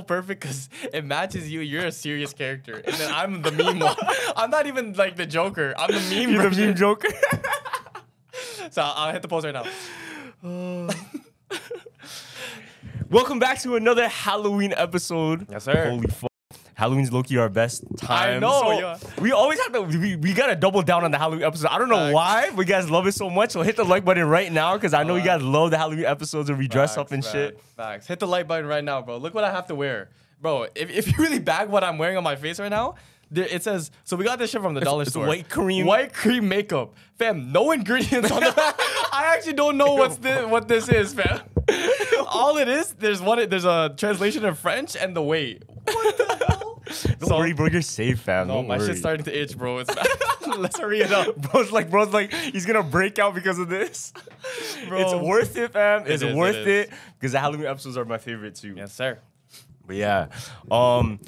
so perfect because it matches you. You're a serious character, and then I'm the meme one. I'm not even like the Joker. I'm the meme. You're the meme joker. So I'll, I'll hit the pose right now. Welcome back to another Halloween episode. Yes, sir. Holy fuck. Halloween's low key our best time. I know, So yeah. We always have to, we, we gotta double down on the Halloween episode. I don't know Facts. why, but you guys love it so much. So hit the like button right now because I know you guys love the Halloween episodes where we dress up Facts, and shit. facts. Hit the like button right now, bro. Look what I have to wear, bro. If, if you really bag what I'm wearing on my face right now, there, it says. So we got this shit from the dollar it's store. white cream. White cream makeup, fam. No ingredients on the back. I actually don't know what's this, what this is, fam. All it is, there's one. There's a translation in French and the weight. What the hell? Don't So- worry, bro. You're safe, fam. No, Don't my worry. shit's starting to itch, bro. It's bad. Let's hurry it up. Bro's like, bro's like, he's gonna break out because of this. Bro. It's worth it, fam. It It's is, it worth it because the Halloween episodes are my favorite too. Yes, sir. But yeah, um,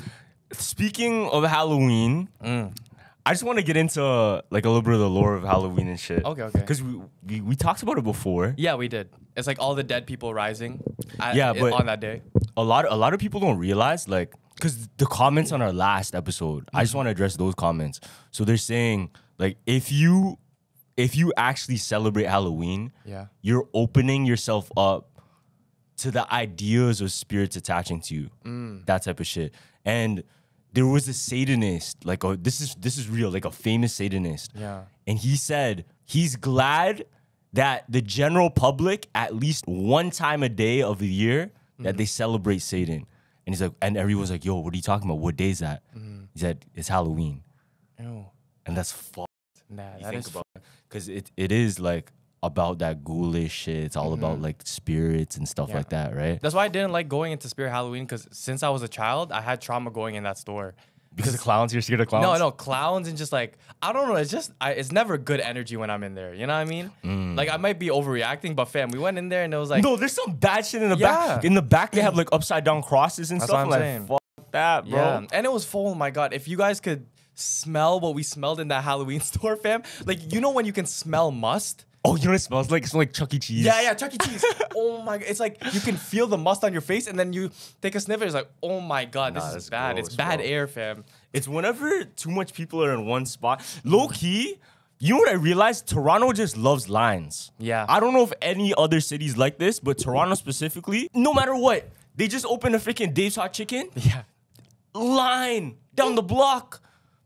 speaking of Halloween, Mm. I just want to get into like a little bit of the lore of Halloween and shit. Okay, okay. Because we, we we talked about it before. Yeah, we did. It's like all the dead people rising. At, Yeah, but- on that day. A lot a lot of people don't realize like because the comments on our last episode. I Mm. just want to address those comments. So they're saying like if you if you actually celebrate Halloween, Yeah. you're opening yourself up to the ideas of spirits attaching to you, Mm. that type of shit. And there was a Satanist, like oh, this is this is real, like a famous Satanist. Yeah. And he said he's glad that the general public, at least one time a day of the year, Mm-hmm. that they celebrate Satan. And he's like, and everyone's like, yo, what are you talking about? What day is that? Mm-hmm. He said, it's Halloween. Ew. And that's fucked. Nah, You that think is about because it, it is like about that ghoulish shit. It's all about like spirits and stuff Mm-hmm. Yeah. like that, right? That's why I didn't like going into Spirit Halloween because since I was a child, I had trauma going in that store. Because of clowns, you're scared of clowns. No, no, clowns and just like I don't know. It's just I, it's never good energy when I'm in there. You know what I mean? Mm. Like I might be overreacting, but fam, we went in there and it was like, No, there's some bad shit in the Yeah. back. In the back, they have like upside down crosses and That's stuff. what I'm like, saying. fuck that, bro. yeah, and it was full. Oh my god, if you guys could smell what we smelled in that Halloween store, fam, like you know when you can smell must. Oh, you know what it smells like? It smells like Chuck E. Cheese. Yeah, yeah, Chuck E. Cheese. oh my god, it's like you can feel the must on your face, and then you take a sniff. And it's like, oh my god, this is bad. it's bad bro. air, fam. It's whenever too much people are in one spot. Low key, you know what I realized? Toronto just loves lines. Yeah. I don't know if any other cities like this, but Toronto specifically, no matter what, they just open a freaking Dave's Hot Chicken Yeah. line down the block.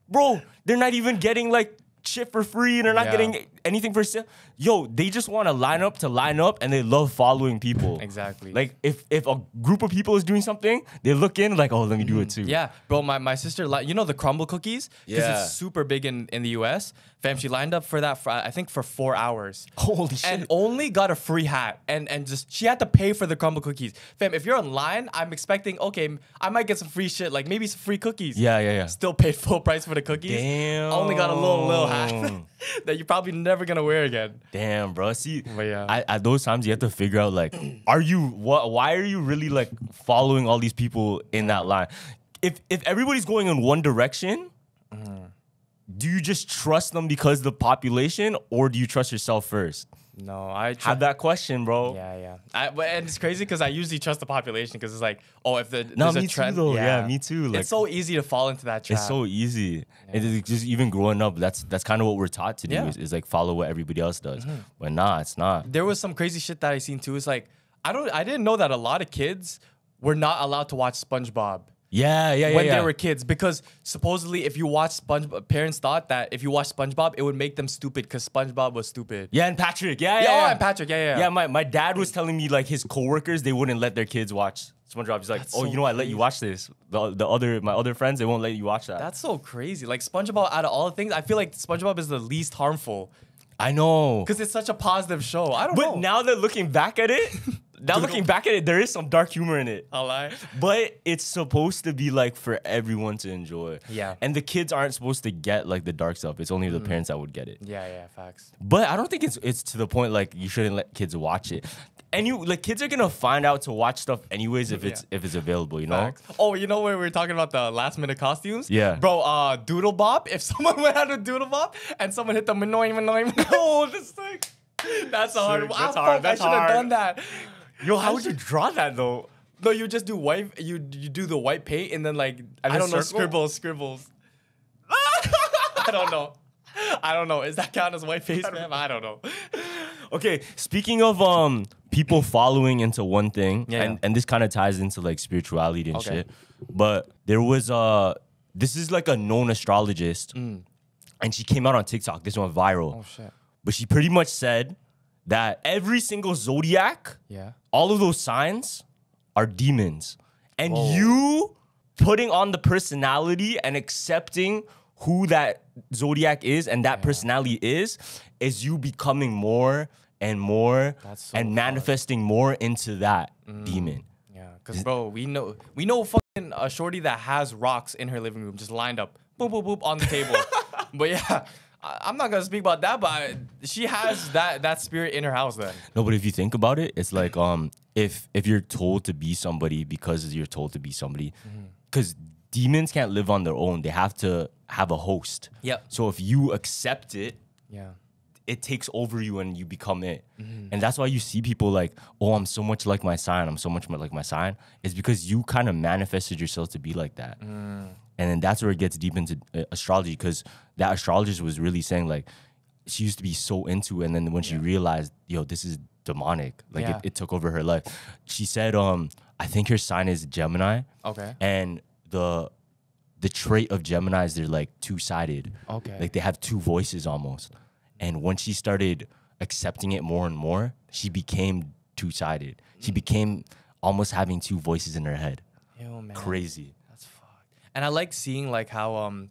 Bro, they're not even getting like shit for free and they're not Yeah. getting anything for sale. Yo, they just want to line up to line up and they love following people. Exactly. Like if if a group of people is doing something, they look in like, oh, let me do it mm-hmm. too. Yeah, bro, my, my sister, li- you know the Crumbl cookies? Because Yeah. it's super big in, in the US. Fam, she lined up for that, for, I think, for four hours. Holy shit. And only got a free hat. And and just, she had to pay for the Crumbl cookies. Fam, if you're online, I'm expecting, okay, I might get some free shit, like maybe some free cookies. Yeah, yeah, yeah. Still paid full price for the cookies. Damn. Only got a little, little hat that you're probably never gonna wear again. Damn, bro. See, But yeah. I, at those times you have to figure out like, are you what? Why are you really like following all these people in that line? If if everybody's going in one direction, Mm-hmm. do you just trust them because of the population, or do you trust yourself first? No, I try- Have that question, bro. Yeah, yeah. I, but, and it's crazy because I usually trust the population because it's like, oh, if the No, there's a me too, trend, though. Yeah, me too, like- it's so easy to fall into that trap. It's so easy. And it's just even growing up, that's that's kind of what we're taught to do Yeah. Mm-hmm. is, is like follow what everybody else does. But nah, it's not. there was some crazy shit that I seen too. It's like I don't, I didn't know that a lot of kids were not allowed to watch SpongeBob. Yeah, yeah, yeah. when yeah. they were kids because supposedly if you watch SpongeBob, parents thought that if you watch SpongeBob, it would make them stupid because SpongeBob was stupid. Yeah, and Patrick. Yeah, yeah. Yeah, oh, yeah. and Patrick. Yeah, yeah, yeah. My, my dad was telling me like his coworkers they wouldn't let their kids watch SpongeBob. He's like, That's oh, so you know, I let you watch this. The, the other my other friends they won't let you watch that. That's so crazy. Like SpongeBob, out of all the things, I feel like SpongeBob is the least harmful I know. because it's such a positive show. I don't But know. now that looking back at it, now looking back at it, there is some dark humor in it. I'll lie. But it's supposed to be like for everyone to enjoy. Yeah. And the kids aren't supposed to get like the dark stuff. It's only the parents that would get it. Yeah, yeah, facts. But I don't think it's it's to the point like you shouldn't let kids watch it. And you like kids are gonna find out to watch stuff anyways if it's if it's available, you know? Facts. Oh, you know where we were talking about the last minute costumes? Yeah. Bro, uh, DoodleBob. If someone went out of DoodleBob and someone hit the Manoy Manoy Oh, this thing. That's a hard one. That's hard. That's I should have done that. Yo, how would you draw that though? No, you just do white. You you do the white paint and then like I don't know circle? scribbles scribbles. I don't know. I don't know. Is that count as white face, man? I don't know. Okay, speaking of um people following into one thing, Yeah. and, and this kind of ties into like spirituality and Okay. shit. But there was uh this is like a known astrologist, and she came out on TikTok. This went viral. Mm. Oh shit. But she pretty much said that every single zodiac, Yeah. all of those signs are demons. And you putting on the personality and accepting who that zodiac is and that personality is, is you becoming more and more so and manifesting more into that mm. demon. Yeah, cause bro, we know we know fucking a shorty that has rocks in her living room just lined up, boop boop boop on the table. but yeah, I'm not gonna speak about that. But she has that that spirit in her house. Then No, but if you think about it, it's like um if if you're told to be somebody because you're told to be somebody, Mm-hmm. because demons can't live on their own. They have to have a host. Yep. So if you accept it, yeah, it takes over you and you become it. Mm-hmm. And that's why you see people like, oh, I'm so much like my sign. I'm so much more like my sign. It's because you kind of manifested yourself to be like that. Mm. And then that's where it gets deep into uh, astrology because that astrologist was really saying like, she used to be so into, it, and then when she realized, yo, this is demonic, like Yeah. it, it took over her life. She said, um, I think her sign is Gemini, okay, and the the trait of Gemini is they're like two sided. Okay. Like they have two voices almost. And when she started accepting it more and more, she became two sided. She became almost having two voices in her head. Ew, man. Crazy. And I like seeing like how um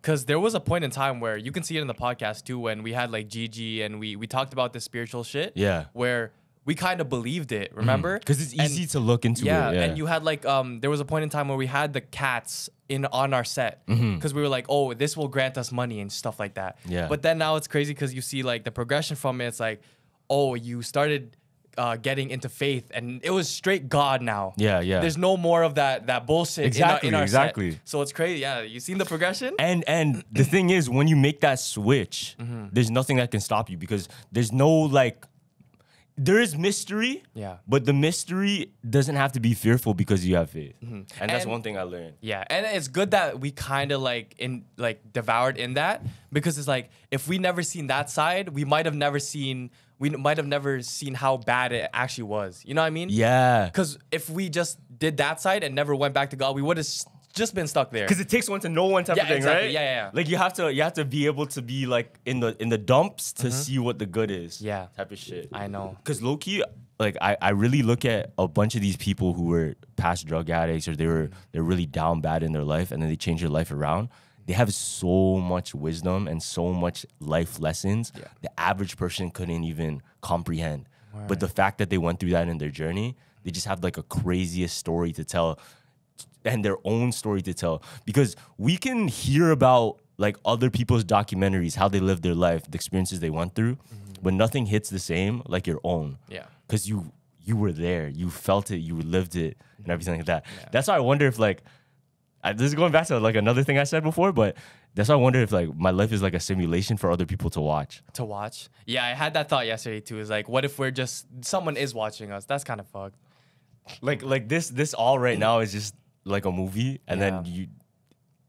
because there was a point in time where you can see it in the podcast too when we had like Gigi and we we talked about the spiritual shit. Yeah. Where we kind of believed it, remember? Because it's And- easy to look into yeah, it. Yeah. and you had like um there was a point in time where we had the cats in on our set because we were like, oh, this will grant us money and stuff like that. Mm-hmm. Yeah. But then now it's crazy because you see like the progression from it. It's like, oh, you started uh, getting into faith, and it was straight God now. Yeah, yeah. There's no more of that that bullshit. in our- Exactly, in our, exactly. Set. So it's crazy. Yeah, you seen the progression? and and the thing is when you make that switch Mm-hmm. there's nothing that can stop you because there's no like there is mystery Yeah. but the mystery doesn't have to be fearful because you have faith and that's Mm-hmm. And- one thing i learned Yeah, and it's good that we kind of like in like devoured in that because it's like if we never seen that side, we might have never seen we might have never seen how bad it actually was. You know what I mean? yeah Because if we just did that side and never went back to God, we would have just been stuck there. because it takes one to know one type Yeah, of thing exactly. right Yeah, yeah, yeah. like you have to you have to be able to be like in the in the dumps to mm-hmm. see what the good is. Yeah. type of shit I know. Because low key, like I, I really look at a bunch of these people who were past drug addicts or they were they're really down bad in their life and then they change their life around. They have so much wisdom and so much life lessons the average person couldn't even comprehend. But the fact that they went through that in their journey, they just have like a craziest story to tell and their own story to tell. Because we can hear about like other people's documentaries how they lived their life the experiences they went through mm-hmm. but nothing hits the same like your own. Yeah. because you you were there. You felt it. You lived it and everything like that. That's why i wonder if like I, this is going back to like another thing i said before but that's why i wonder if like my life is like a simulation for other people to watch To watch. Yeah, I had that thought yesterday too. Is like, what if we're just someone is watching us? That's kind of fucked. like like this this all right now is just like a movie and then you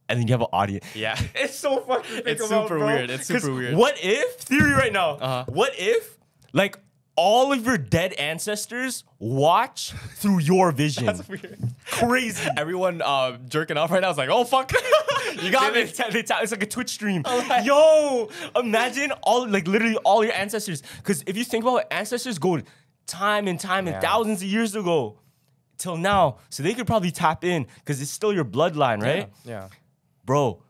and then you have an audience Yeah. It's so fucking. It's about, super bro. weird. It's super weird. What if theory right now? Uh-huh. What if like all of your dead ancestors watch through your vision? That's weird. Crazy. Everyone uh, jerking off right now is like, oh fuck, you got me. they- they ta- it's like a Twitch stream. Alright. Yo, imagine all like literally all your ancestors. Because if you think about it, ancestors go time and time and thousands of years ago till now, so they could probably tap in because it's still your bloodline, right? Yeah. bro,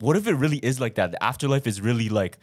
what if it really is like that? The afterlife is really like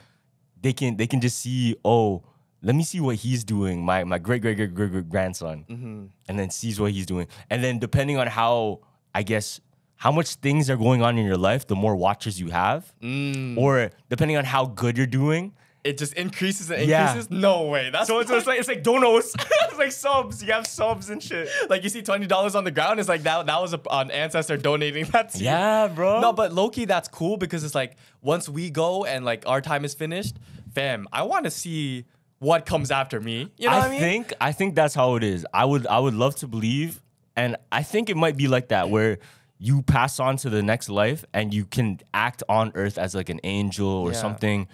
they can they can just see, oh, let me see what he's doing, my my great great great great great grandson, Mm-hmm. and then sees what he's doing, and then depending on how I guess how much things are going on in your life, the more watchers you have, Mm. or depending on how good you're doing. It just increases and Yeah. increases. No way. That's So it's, it's like it's like donos, it's like subs. You have subs and shit. like you see twenty dollars on the ground. It's like that. That was a, an ancestor donating that. To you. Yeah, bro. No, but Loki, that's cool because it's like once we go and like our time is finished, fam. I want to see what comes after me. You know I what I mean? think I think that's how it is. I would I would love to believe, And I think it might be like that where you pass on to the next life and you can act on earth as like an angel or Yeah. something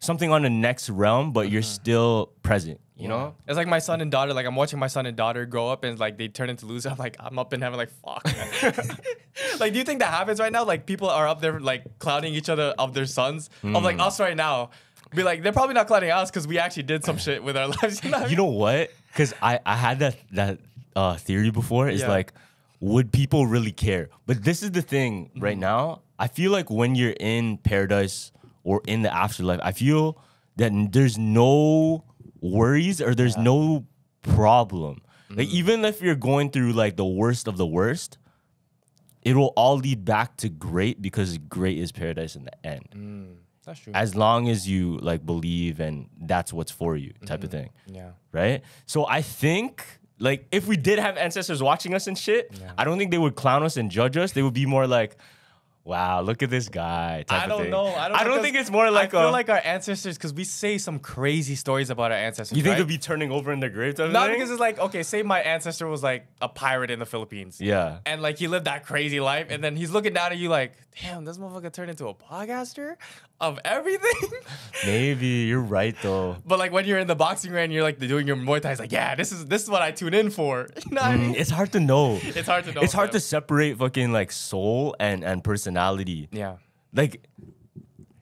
something on the next realm, but you're mm-hmm. still present, you know? It's like my son and daughter. Like I'm watching my son and daughter grow up, and like they turn into losers. I'm like, I'm up in heaven, like fuck. like, do you think that happens right now? Like people are up there like clouding each other of their sons, of like mm. us right now. Be like, they're probably not clouding us because we actually did some shit with our lives. You know, what I You know what? Because I, I had that that uh, theory before. Is Yeah. like, would people really care? But this is the thing right Mm-hmm. now. I feel like when you're in paradise or in the afterlife, I feel that there's no worries or there's no problem. Like Mm. even if you're going through like the worst of the worst, it will all lead back to great because great is paradise in the end. That's true. As long as you like believe and that's what's for you, type of mm-hmm. thing yeah. right? So I think like if we did have ancestors watching us and shit, I don't think they would clown us and judge us. They would be more like, "Wow, look at this guy." Type I don't thing. know. I don't, I don't think it's more like I feel a, like our ancestors because we say some crazy stories about our ancestors. you think right? they'll be turning over in their grave type not thing? because it's like okay, say my ancestor was like a pirate in the Philippines. yeah. and like he lived that crazy life, and then he's looking down at you like, damn, this motherfucker turned into a podcaster of everything. Maybe you're right though. but like when you're in the boxing ring, you're like doing your Muay Thai. It's like, yeah, this is this is what I tune in for. You know what I mean? Mm, It's hard to know. It's hard to know. It's hard to separate fucking like soul and and personality. Yeah. Like,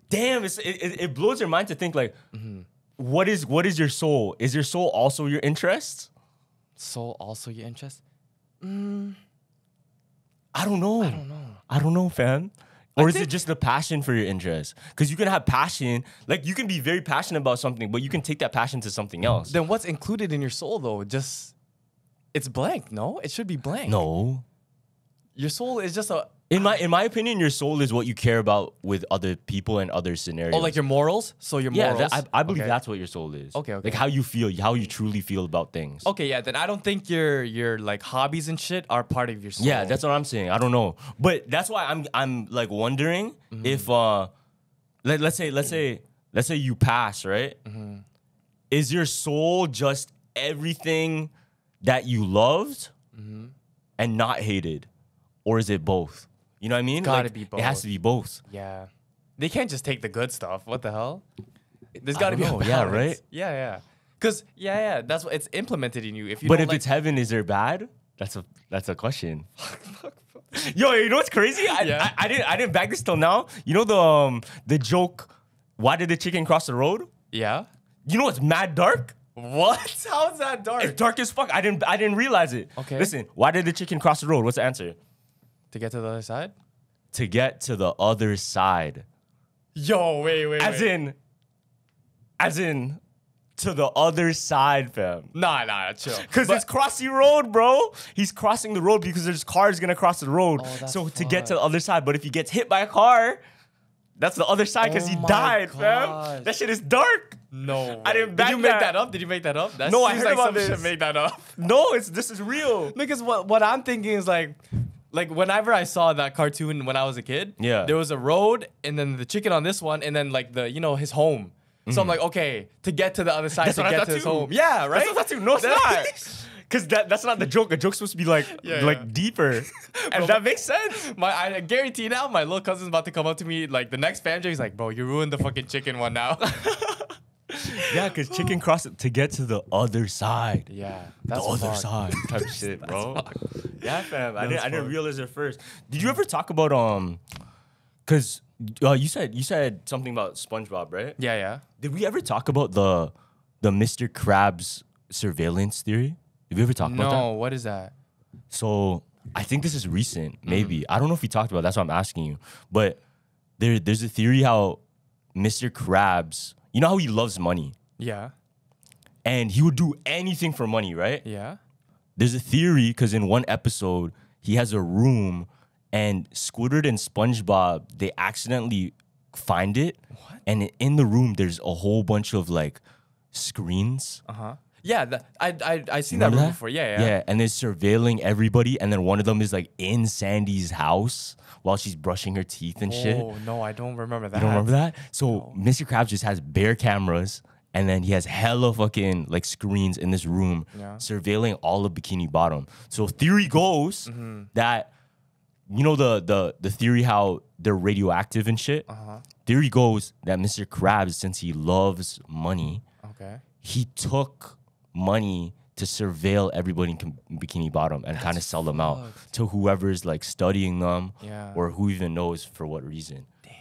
damn, it's, it, it blows your mind to think like, Mm-hmm. what is what is your soul? Is your soul also your interests? Soul also your interest? I don't know. I don't know. I don't know, fam. Or is it just the passion for your interest? Because you can have passion, like you can be very passionate about something, but you can take that passion to something else. Then what's included in your soul though? Just it's blank. No, it should be blank. No. your soul is just a In my in my opinion, your soul is what you care about with other people and other scenarios. oh like your morals. So your yeah, morals. that- I, I believe Okay. that's what your soul is. Okay, okay. Like how you feel, how you truly feel about things. Okay, yeah. Then I don't think your your like hobbies and shit are part of your soul. Yeah, that's what I'm saying. I don't know, but that's why I'm I'm like wondering Mm-hmm. if uh, let let's say let's say let's say you pass right, Mm-hmm. is your soul just everything that you loved Mm-hmm. and not hated, or is it both? You know what I mean? gotta Like, be It has to be both. Yeah. They can't just take the good stuff. What the hell? There's got to be know. Yeah, right? Yeah, yeah. Cause yeah, yeah. That's what it's implemented in you. If you But if like, it's heaven, is there bad? That's a that's a question. Yo, you know what's crazy? I, Yeah. I, I didn't I didn't back this till now. You know the um the joke, why did the chicken cross the road? yeah. You know it's mad dark? What? How's that dark? It's dark as fuck. I didn't I didn't realize it. Okay. Listen, why did the chicken cross the road? What's the answer? To get to the other side. To get to the other side. Yo, wait, wait, As wait. in as in to the other side, fam. nah, nah, chill. Cause it's crossy road, bro. He's crossing the road because there's cars gonna cross the road. Oh, that's so to get to the other side, but if he gets hit by a car, that's the other side because Oh he died, gosh. fam. That shit is dark. no, I didn't back Did you make that. that up? Did you make that up? That No, I seems heard like about some this. shit made that up. No, it's this is real. Because what what I'm thinking is like, like whenever I saw that cartoon when I was a kid, Yeah. there was a road and then the chicken on this one and then like the you know his home. So I'm like, okay, to get to the other side Mm-hmm. That's to get to his home. Yeah, right. That's what I thought too. No, it's not. Cause that, that's not the joke. A joke's supposed to be like Yeah, like yeah. deeper. and that makes sense. My I guarantee now, my little cousin's about to come up to me like the next fan He's like, bro, you ruined the fucking chicken one now. Yeah, cause chicken cross to get to the other side. yeah, that's the other fucked. side type shit, bro. Yeah, fam. I didn't, I didn't realize it first. Did you ever talk about um? Cause uh, you said you said something about SpongeBob, right? Yeah, yeah. Did we ever talk about the the Mr. Krabs surveillance theory? Did we ever talk about that? No, what is that? So I think this is recent, Mm-hmm. maybe. I don't know if we talked about. it, That's why I'm asking you. But there, there's a theory how Mr. Krabs, you know how he loves money, Yeah, and he would do anything for money, right? yeah. There's a theory because in one episode he has a room, and Squidward and SpongeBob they accidentally find it, and in the room there's a whole bunch of like screens. Uh huh. Yeah, that, I I I seen that room before. Yeah, yeah. Yeah, and they're surveilling everybody, and then one of them is like in Sandy's house while she's brushing her teeth and shit. Oh no, I don't remember that. You don't remember that? So Mr. Krabs just has bare cameras and then he has hella fucking like screens in this room Yeah. surveilling all of Bikini Bottom. So theory goes Mm-hmm. that you know the the the theory how they're radioactive and shit. Uh-huh. Theory goes that Mr. Krabs, since he loves money, Okay. he took money to surveil everybody in Com- Bikini Bottom and kind of sell them out to whoever's like studying them Yeah. or who even knows for what reason. Damn.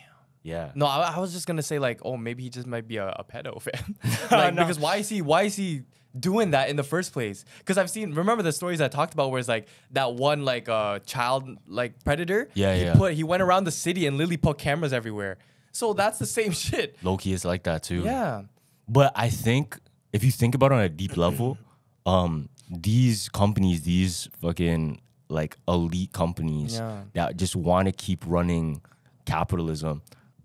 Yeah. No, I, I was just gonna say like, oh, maybe he just might be a, a pedo fan. like, No. because why is he why is he doing that in the first place? Because I've seen remember the stories I talked about where it's like that one like uh child like predator. Yeah, he yeah. Put he went around the city and literally put cameras everywhere. So that's the same shit. Loki is like that too. Yeah. But I think if you think about it on a deep level, um, these companies, these fucking like elite companies Yeah. that just want to keep running capitalism,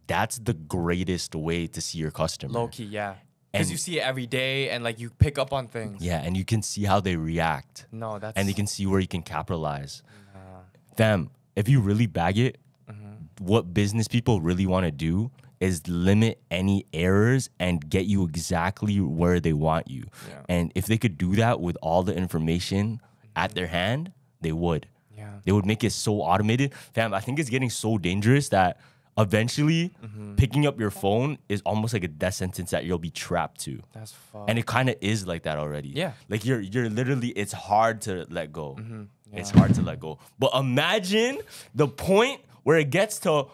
that's the greatest way to see your customer. Low key, yeah. Because you see it every day and like you pick up on things. Yeah, and you can see how they react. No, that's and you can see where you can capitalize. Fam, if you really bag it, Mm-hmm. what business people really want to do is limit any errors and get you exactly where they want you. Yeah. And if they could do that with all the information at their hand, they would. Yeah. They would make it so automated. Fam, I think it's getting so dangerous that eventually Mm-hmm. picking up your phone is almost like a death sentence that you'll be trapped to That's fuck. and it kind of is like that already. Yeah. like you're you're literally it's hard to let go. Mm-hmm. It's hard to let go. But imagine the point where it gets to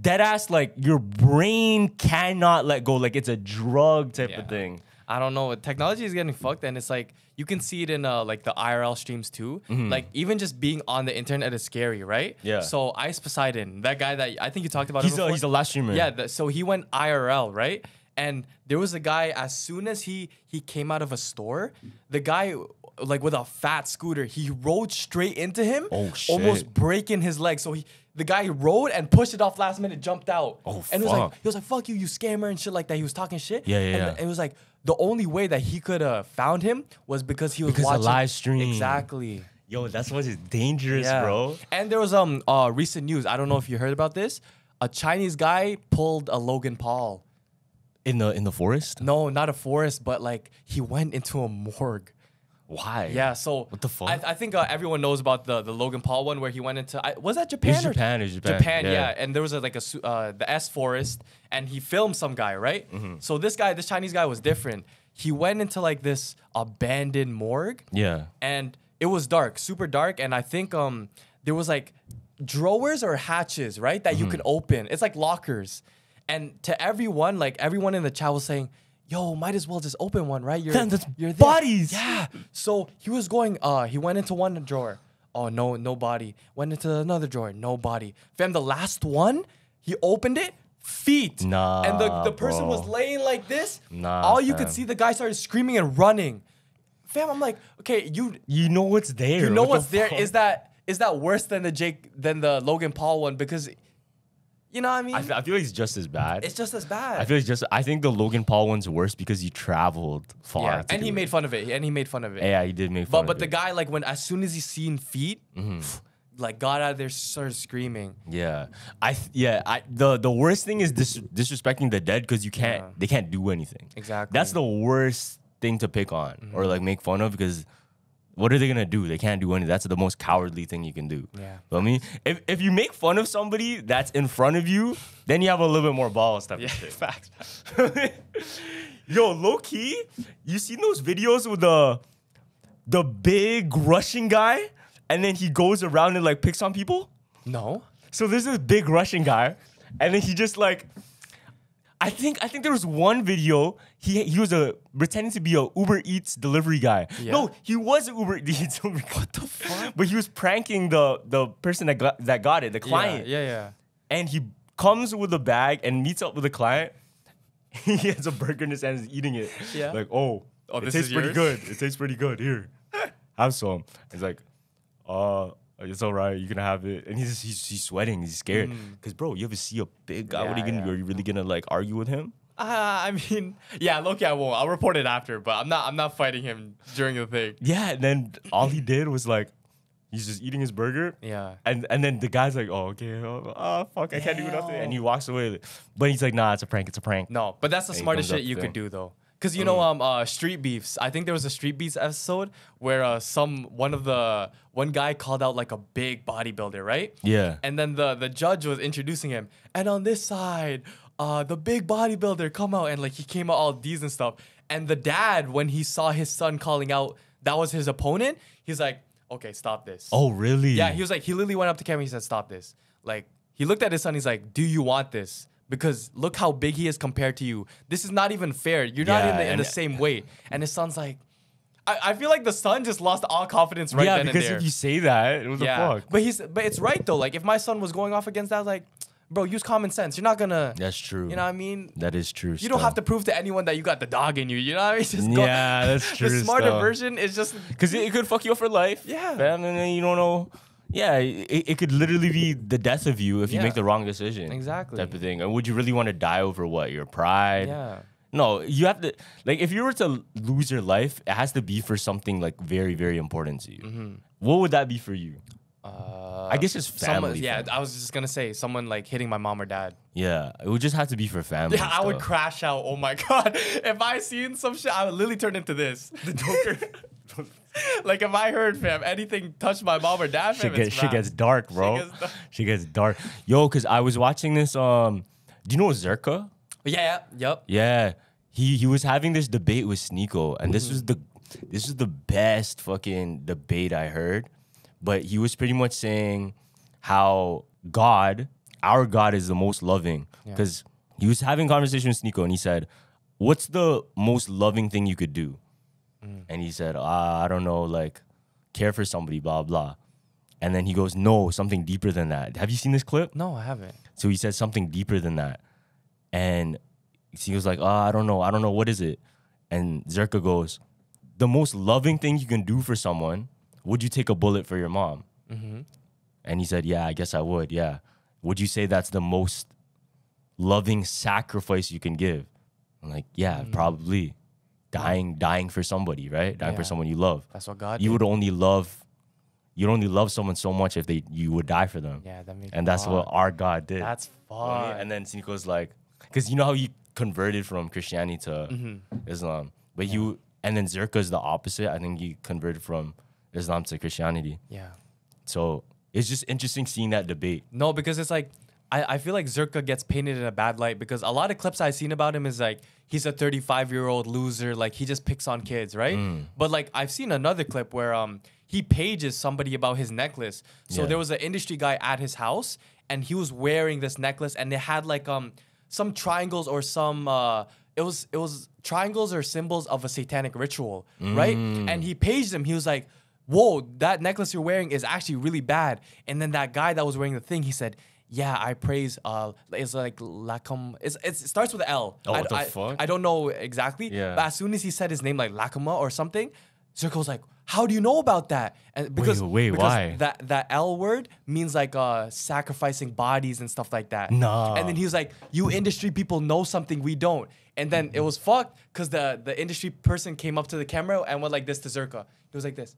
dead ass like your brain cannot let go, like it's a drug type Yeah. of thing. I don't know. Technology is getting fucked, and it's like you can see it in uh, like the IRL streams too. Like even just being on the internet is scary, right? Mm-hmm. Yeah. So Ice Poseidon, that guy that I think you talked about. He's a he's a live streamer. Yeah. The, so he went IRL, right? And there was a guy. As soon as he he came out of a store, the guy like with a fat scooter, he rode straight into him. Oh, Almost breaking his leg. So he. The guy rode and pushed it off last minute, jumped out. Oh, and it was like fuck. he was like, "Fuck you, you scammer" and shit like that. He was talking shit. Yeah, yeah, And yeah. it was like the only way that he could have found him was because he was Because of watching live stream. Exactly. Yo, that's what is dangerous, Yeah. bro. And there was um uh recent news. I don't know if you heard about this. A Chinese guy pulled a Logan Paul. In the in the forest? No, not a forest, but like he went into a morgue. Why? Yeah, so What the fuck? I, I think uh, everyone knows about the the Logan Paul one where he went into. I, was that Japan? It's or- Japan, it's Japan, Japan, yeah. yeah. And there was a, like a uh, the S forest, and he filmed some guy, right? Mm-hmm. So this guy, this Chinese guy, was different. He went into like this abandoned morgue, Yeah. and it was dark, super dark, and I think um there was like drawers or hatches, right, that Mm-hmm. you can open. It's like lockers, and to everyone, like everyone in the chat was saying. Yo, might as well just open one, right? You're, Fam, that's you're there." bodies. Yeah. So he was going. Uh, he went into one drawer. Oh no, no body. Went into another drawer. No body. Fam, the last one, he opened it. Feet. Nah, And the, the person was laying like this. Nah, All you fam. could see, the guy started screaming and running. Fam, I'm like, okay, you You know what's there. you know What the what's there? fuck? Is that is that worse than the Jake than the Logan Paul one? Because you know what I mean? I, f- I feel like it's just as bad. it's just as bad. I feel it's just. I think the Logan Paul one's worse because he traveled far. yeah, and he do made fun of it. And he made fun of it. Yeah, he did make But fun. of it. but the guy like when as soon as he seen feet, Mm-hmm. like got out of there, started screaming. Yeah, I th- yeah. I the the worst thing is dis- disrespecting the dead because you can't. Yeah. They can't do anything. Exactly. That's the worst thing to pick on or like make fun of because what are they gonna do? They can't do anything. That's the most cowardly thing you can do. Yeah. I mean, If if you make fun of somebody that's in front of you, then you have a little bit more balls. Type Yeah, of shit. facts. Yo, low key, you seen those videos with the the big Russian guy, and then he goes around and like picks on people? No. So there's this big Russian guy, and then he just like I think I think there was one video he he was a pretending to be a Uber Eats delivery guy. Yeah. No, he was Uber Eats. what the fuck? But he was pranking the the person that got that got it, the client. Yeah, yeah, yeah. And he comes with a bag and meets up with the client. he has a burger in his hand, he's eating it. Yeah. Like, oh, Oh, it this tastes is pretty good. It tastes pretty good. Here, have some. He's like, uh, it's all right. You can have it. And he's he's, he's sweating. He's scared. Cause bro, you ever see a big guy? what are you Mm. Gonna do? yeah. Are you really gonna like argue with him? Uh, I mean, yeah, Loki, I won't. I'll report it after, but I'm not. I'm not fighting him during the thing. Yeah. And then all he did was like, he's just eating his burger. Yeah. And and then the guy's like, oh okay, oh, oh, fuck, I can't do nothing. And he walks away. But he's like, nah, it's a prank. It's a prank. No, but that's the And smartest shit you could do though. Cause you know, um, uh, street beefs. I think there was a street beefs episode where uh, some one of the one guy called out like a big bodybuilder, right? Yeah. And then the the judge was introducing him, and on this side, uh, the big bodybuilder come out, and like he came out all D's and stuff. And the dad, when he saw his son calling out that was his opponent, he's like, okay, stop this. Oh, really? Yeah, he was like, he literally went up to camera. He said, "Stop this!" Like he looked at his son. He's like, "Do you want this?" Because look how big he is compared to you. This is not even fair. You're not in the, in the same weight. And his son's like, I, I feel like the son just lost all confidence right yeah, then because and there. if you say that, what the yeah, fuck? but he's but it's right though. Like if my son was going off against that, like, bro, use common sense. You're not gonna. That's true. You know what I mean? That is true. You don't have to prove to anyone that you got the dog in you. You know what I mean? Just go- Yeah, that's true The smarter still. version is just Because it, it could fuck you up for life. Yeah. man, and then you don't know. Yeah, it, it could literally be the death of you if you make the wrong decision. Exactly. Type of thing. And would you really want to die over what? Your pride? yeah. No, you have to like if you were to lose your life, it has to be for something like very, very important to you. Mm-hmm. What would that be for you? Uh, I guess just someone, family. yeah, fam. I was just gonna say someone like hitting my mom or dad. Yeah. It would just have to be for family. Yeah, I would crash out. Oh my god! If I seen some shit, I would literally turn into this, the Joker. like if I heard, fam, anything touch my mom or dad, fam, Shit, get, it's shit wrap. gets dark, bro. gets dark. Shit gets dark. Yo, cause I was watching this. Um, do you know Zherka? Yeah, yeah, yep. Yeah, he he was having this debate with Sneako, and this was the this was the best fucking debate I heard. But he was pretty much saying how God, our God, is the most loving because he was having a conversation with Sneako, and he said, "What's the most loving thing you could do?" Mm. And he said, ah, "I don't know, like care for somebody, blah blah." And then he goes, "No, something deeper than that." Have you seen this clip? No, I haven't. So he said something deeper than that. And he was like, oh, I don't know. I don't know. What is it? And Zherka goes, the most loving thing you can do for someone, would you take a bullet for your mom? Mm-hmm. And he said, yeah, I guess I would. Yeah. Would you say that's the most loving sacrifice you can give? I'm like, yeah, mm. probably. Dying, dying for somebody, right? Dying for someone you love. That's what God. You did. would only love, you'd only love someone so much if they you would die for them. Yeah, that makes. And that's what our God did. That's You know what I mean? fun. And then Sneako's like, because you know how he converted from Christianity to Mm-hmm. Islam, but you and then Zherka is the opposite. I think he converted from Islam to Christianity. yeah. So it's just interesting seeing that debate. No, because it's like I, I feel like Zherka gets painted in a bad light because a lot of clips I've seen about him is like he's a 35 year old loser, like he just picks on kids, right? Mm. But like I've seen another clip where um he pages somebody about his necklace. So Yeah. there was an industry guy at his house and he was wearing this necklace and it had like um some triangles or some uh it was it was triangles or symbols of a satanic ritual, right? Mm. And he paged him. He was like, "Whoa, that necklace you're wearing is actually really bad." And then that guy that was wearing the thing, he said, "Yeah, I praise uh it's like Lacum. It's, it's it starts with L. Oh, I, what the I- fuck? I don't know exactly. Yeah. But as soon as he said his name like Lacuma or something, Zherka was like, "How do you know about that?" And because wait, because why? that that L word means like uh sacrificing bodies and stuff like that. Nah. And then he was like, "You industry people know something we don't." And then it was fucked because the the industry person came up to the camera and went like this to Zherka. He was like this.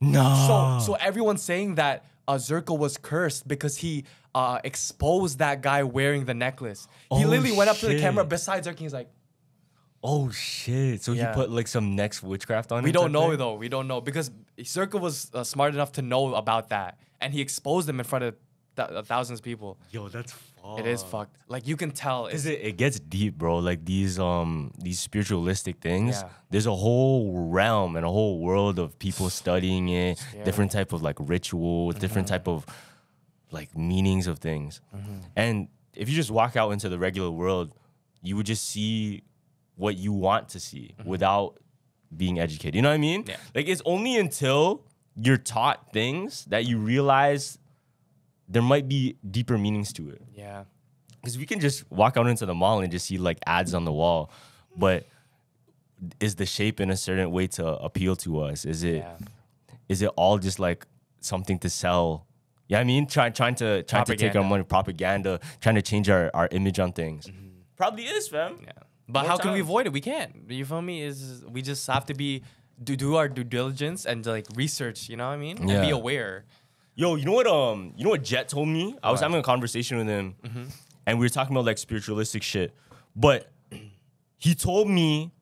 No. So so everyone's saying that uh, Zherka was cursed because he uh, exposed that guy wearing the necklace. He Oh, literally went up to the camera beside Zherka. He's like, oh shit. So Yeah. he put like some next witchcraft on we don't type know thing? though. We don't know because Zherka was uh, smart enough to know about that, and he exposed him in front of th- thousands of people. Yo, that's fucked. It is fucked. Like you can tell. Cause it, it gets deep, bro. Like these um these spiritualistic things. Yeah. There's a whole realm and a whole world of people studying it, Yeah. Mm-hmm. different type of like rituals, different type of like meanings of things. Mm-hmm. And if you just walk out into the regular world, you would just see what you want to see without being educated. You know what I mean? Mm-hmm. Yeah. Like it's only until you're taught things that you realize there might be deeper meanings to it. yeah. Because we can just walk out into the mall and just see like ads on the wall, but is the shape in a certain way to appeal to us? Is it is Yeah. it all just like something to sell? Yeah, I mean, trying trying to trying to take our Propaganda. money, propaganda, trying to change our, our image on things. Mm-hmm. Probably is, fam. Yeah. But More how can we avoid it? We can't. You feel me? Is we just have to be do, do our due diligence and like research. You know what I mean? And be aware. Yo, you know what? Um, you know what Jet told me? I was having a conversation with him, Mm-hmm. and we were talking about like spiritualistic shit. But he told me,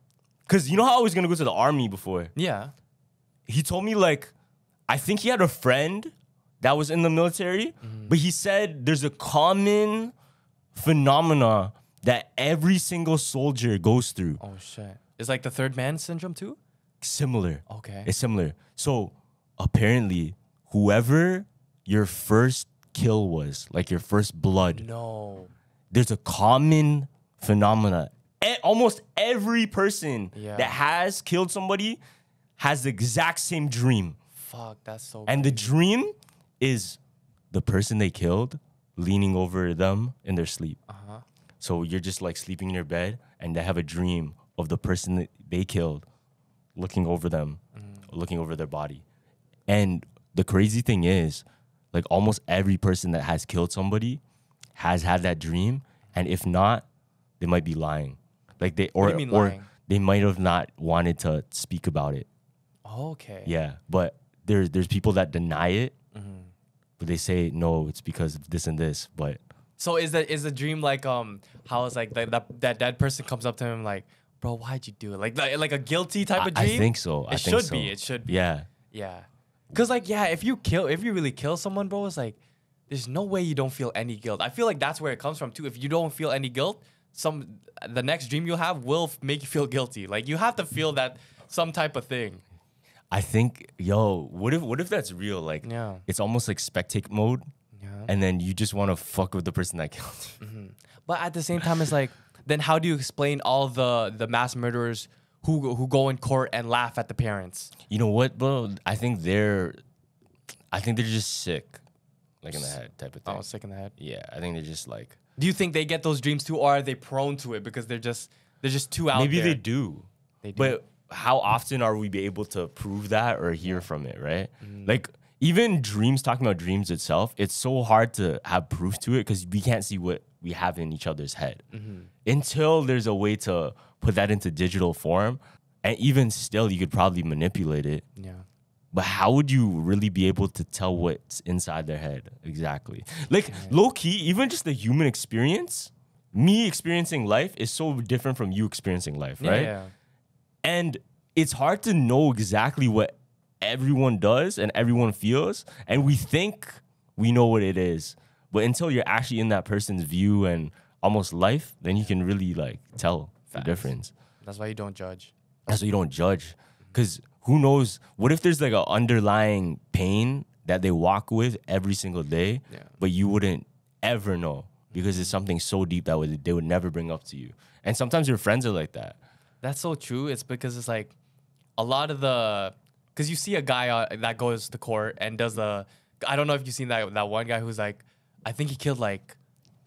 because you know how I was gonna go to the army before. Yeah. He told me like, I think he had a friend that was in the military, Mm-hmm. but he said there's a common phenomena that every single soldier goes through. Oh shit. It's like the third man syndrome too. Similar. Okay. It's similar. So apparently, whoever your first kill was, like your first blood, no. there's a common phenomena. E- almost every person Yeah. that has killed somebody has the exact same dream. Fuck. That's so. And the dream is the person they killed leaning over them in their sleep. Uh-huh. So you're just like sleeping in your bed and they have a dream of the person that they killed looking over them, Mm. looking over their body. And the crazy thing is, like almost every person that has killed somebody has had that dream. And if not, they might be lying. Like they or do you mean or they might have not wanted to speak about it. Okay. Yeah, but there's there's people that deny it, Mm-hmm. but they say no, it's because of this and this. But So is that is the dream like um how it's like that that, that dead person comes up to him like, bro, why'd you do it? Like like, like a guilty type I, of dream. I think so. I It think should so. be. It should be. Yeah, Yeah. Cause like yeah, if you kill if you really kill someone, bro, it's like there's no way you don't feel any guilt. I feel like that's where it comes from too. If you don't feel any guilt, some the next dream you'll have will f- make you feel guilty. Like you have to feel that some type of thing. I think yo, what if what if that's real? Like, Yeah. it's almost like spectate mode, Yeah. and then you just want to fuck with the person that killed you. Mm-hmm. But at the same time, it's like then how do you explain all the the mass murderers who who go in court and laugh at the parents? You know what, bro? I think they're, I think they're just sick, like in the head type of thing. Oh, sick in the head. Yeah, I think they're just like Do you think they get those dreams too, or are they prone to it because they're just they're just too out maybe there? they do. They do. But how often are we be able to prove that or hear from it, right? Mm. Like even dreams, talking about dreams itself, it's so hard to have proof to it because we can't see what we have in each other's head Mm-hmm. until there's a way to put that into digital form. And even still, you could probably manipulate it. yeah. But how would you really be able to tell what's inside their head exactly? Like low key, even just the human experience, me experiencing life is so different from you experiencing life, right? yeah. And it's hard to know exactly what everyone does and everyone feels. And we think we know what it is. But until you're actually in that person's view and almost life, then you can really like tell the difference. That's why you don't judge. That's why you don't judge. Because who knows? What if there's like an underlying pain that they walk with every single day, Yeah. but you wouldn't ever know because it's something so deep that would, they would never bring up to you. And sometimes your friends are like that. That's so true. It's because it's like a lot of the because you see a guy uh, that goes to court and does the I don't know if you've seen that that one guy who's like I think he killed like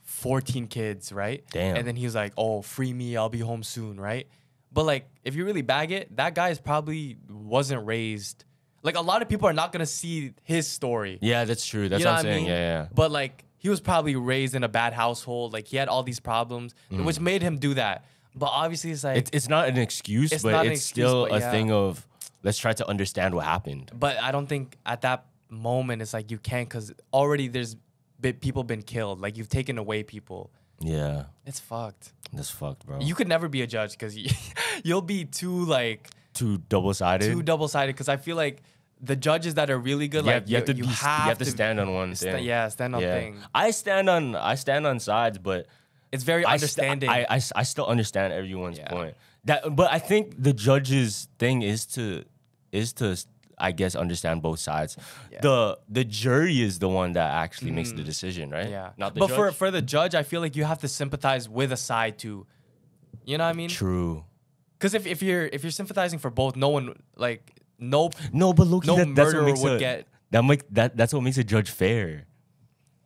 14 kids, right? Damn. And then he was like, "Oh, free me, I'll be home soon," right? But like if you really bag it, that guy is probably wasn't raised like a lot of people are not gonna see his story. Yeah, that's true. That's you know what I'm saying. mean? Yeah, yeah. But like he was probably raised in a bad household. Like he had all these problems, which made him do that. But obviously, it's like It's, it's not an excuse, It's but it's excuse, still but a yeah. thing of let's try to understand what happened. But I don't think at that moment it's like you can't because already there's been, people been killed. Like you've taken away people. Yeah, It's fucked. that's fucked, bro. You could never be a judge because you, you'll be too like too double sided. too double sided. Because I feel like the judges that are really good, you, like have, you have to be, you have to stand on one sta- thing. yeah, stand on yeah. thing. I stand on I stand on sides, but It's very I st- understanding. I, I, I still understand everyone's Yeah. point. That, but I think the judge's thing is to is to I guess understand both sides. Yeah. The the jury is the one that actually makes the decision, right? Mm. yeah, not the but judge. for for the judge, I feel like you have to sympathize with a side too. You know what I mean? True. Because if, if you're if you're sympathizing for both, no one like no No, but Loki, no that, that's what murderer makes would a, get. that make that that's what makes a judge fair.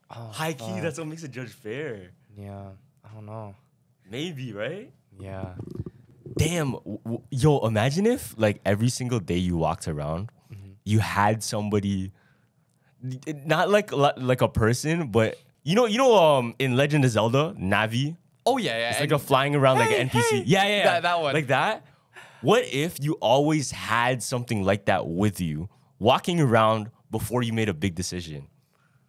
Oh, High key, that's what makes a judge fair. yeah. I don't know. Maybe, right? Yeah. Damn, w- yo, imagine if like every single day you walked around, Mm-hmm. you had somebody, not like like a person, but you know, you know, um, in Legend of Zelda, Navi, Oh yeah, yeah. it's like a flying around like an NPC. hey. Yeah, yeah, yeah. That- that one. like that. What if you always had something like that with you, walking around before you made a big decision?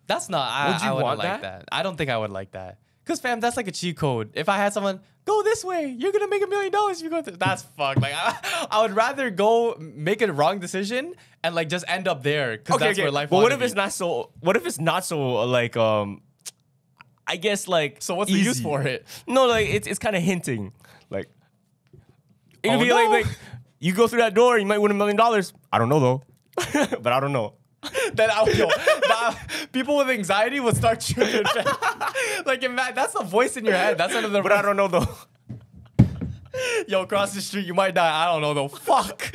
that's not. I, Would you I want like that? that? I don't think I would like that. Cause fam, that's like a cheat code. If I had someone go this way, you're gonna make a million dollars if you go. Th-. That's fucked. Like I, I would rather go make a wrong decision and like just end up there. Cause that's where life. But what if it's not so? What if it's not so uh, like um? I guess like. So what's the use for it? No, like it's it's kind of hinting, like. it'd Oh, be like like you go through that door, you might win a million dollars. I don't know though, but I don't know. then I would yo, that- people with anxiety will start shooting. like in that, that's the voice in your head. That's another. But I don't know though. Yo, cross the street, you might die. I don't know though. Fuck.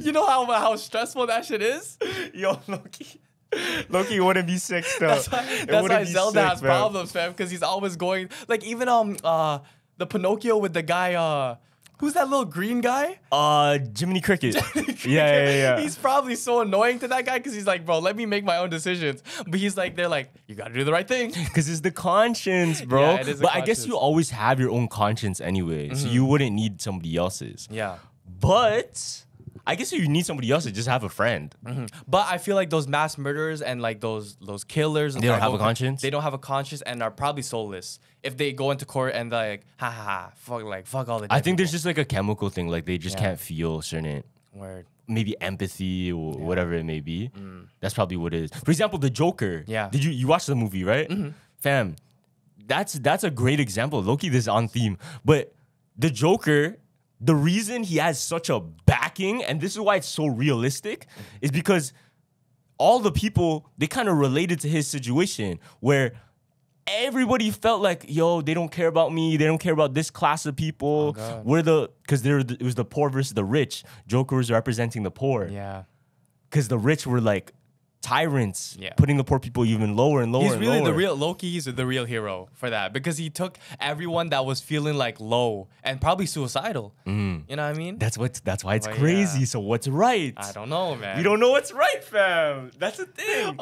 you know how how stressful that shit is. Yo, Loki. Loki wouldn't be sick though. That's why, that's why be Zelda sick, has man. problems, fam. Because he's always going like even um uh the Pinocchio with the guy uh who's that little green guy? Uh, Jiminy Cricket. yeah, yeah, yeah. He's probably so annoying to that guy because he's like, bro, let me make my own decisions. But he's like, they're like, you gotta do the right thing. Because it's the conscience, bro. Yeah, it is but I guess you always have your own conscience anyway, so you wouldn't need somebody else's. Yeah. But I guess you need somebody else, to just have a friend. Mm-hmm. But I feel like those mass murderers and like those those killers, They don't have a conscience? They don't have a conscience and are probably soulless. If they go into court and like, ha ha ha, fuck, like fuck all the. I think there's just like a chemical thing, like they just Yeah. can't feel certain, word. maybe empathy or whatever it may be. Mm. That's probably what it is. For example, the Joker. Yeah. Did you you watch the movie right, mm-hmm. fam? That's that's a great example. Loki, this is on theme, but the Joker. The reason he has such a backing, and this is why it's so realistic, is because all the people they kind of related to his situation where everybody felt like yo they don't care about me they don't care about this class of people oh, God. we're the because there it was the poor versus the rich joker was representing the poor Yeah. because the rich were like tyrants Yeah. putting the poor people even lower and lower He's really the real Loki. He's the real hero for that because he took everyone that was feeling like low and probably suicidal. Mm-hmm. You know what I mean? that's what that's why it's Well, crazy yeah. so what's right I don't know, man. we don't know what's right fam that's the thing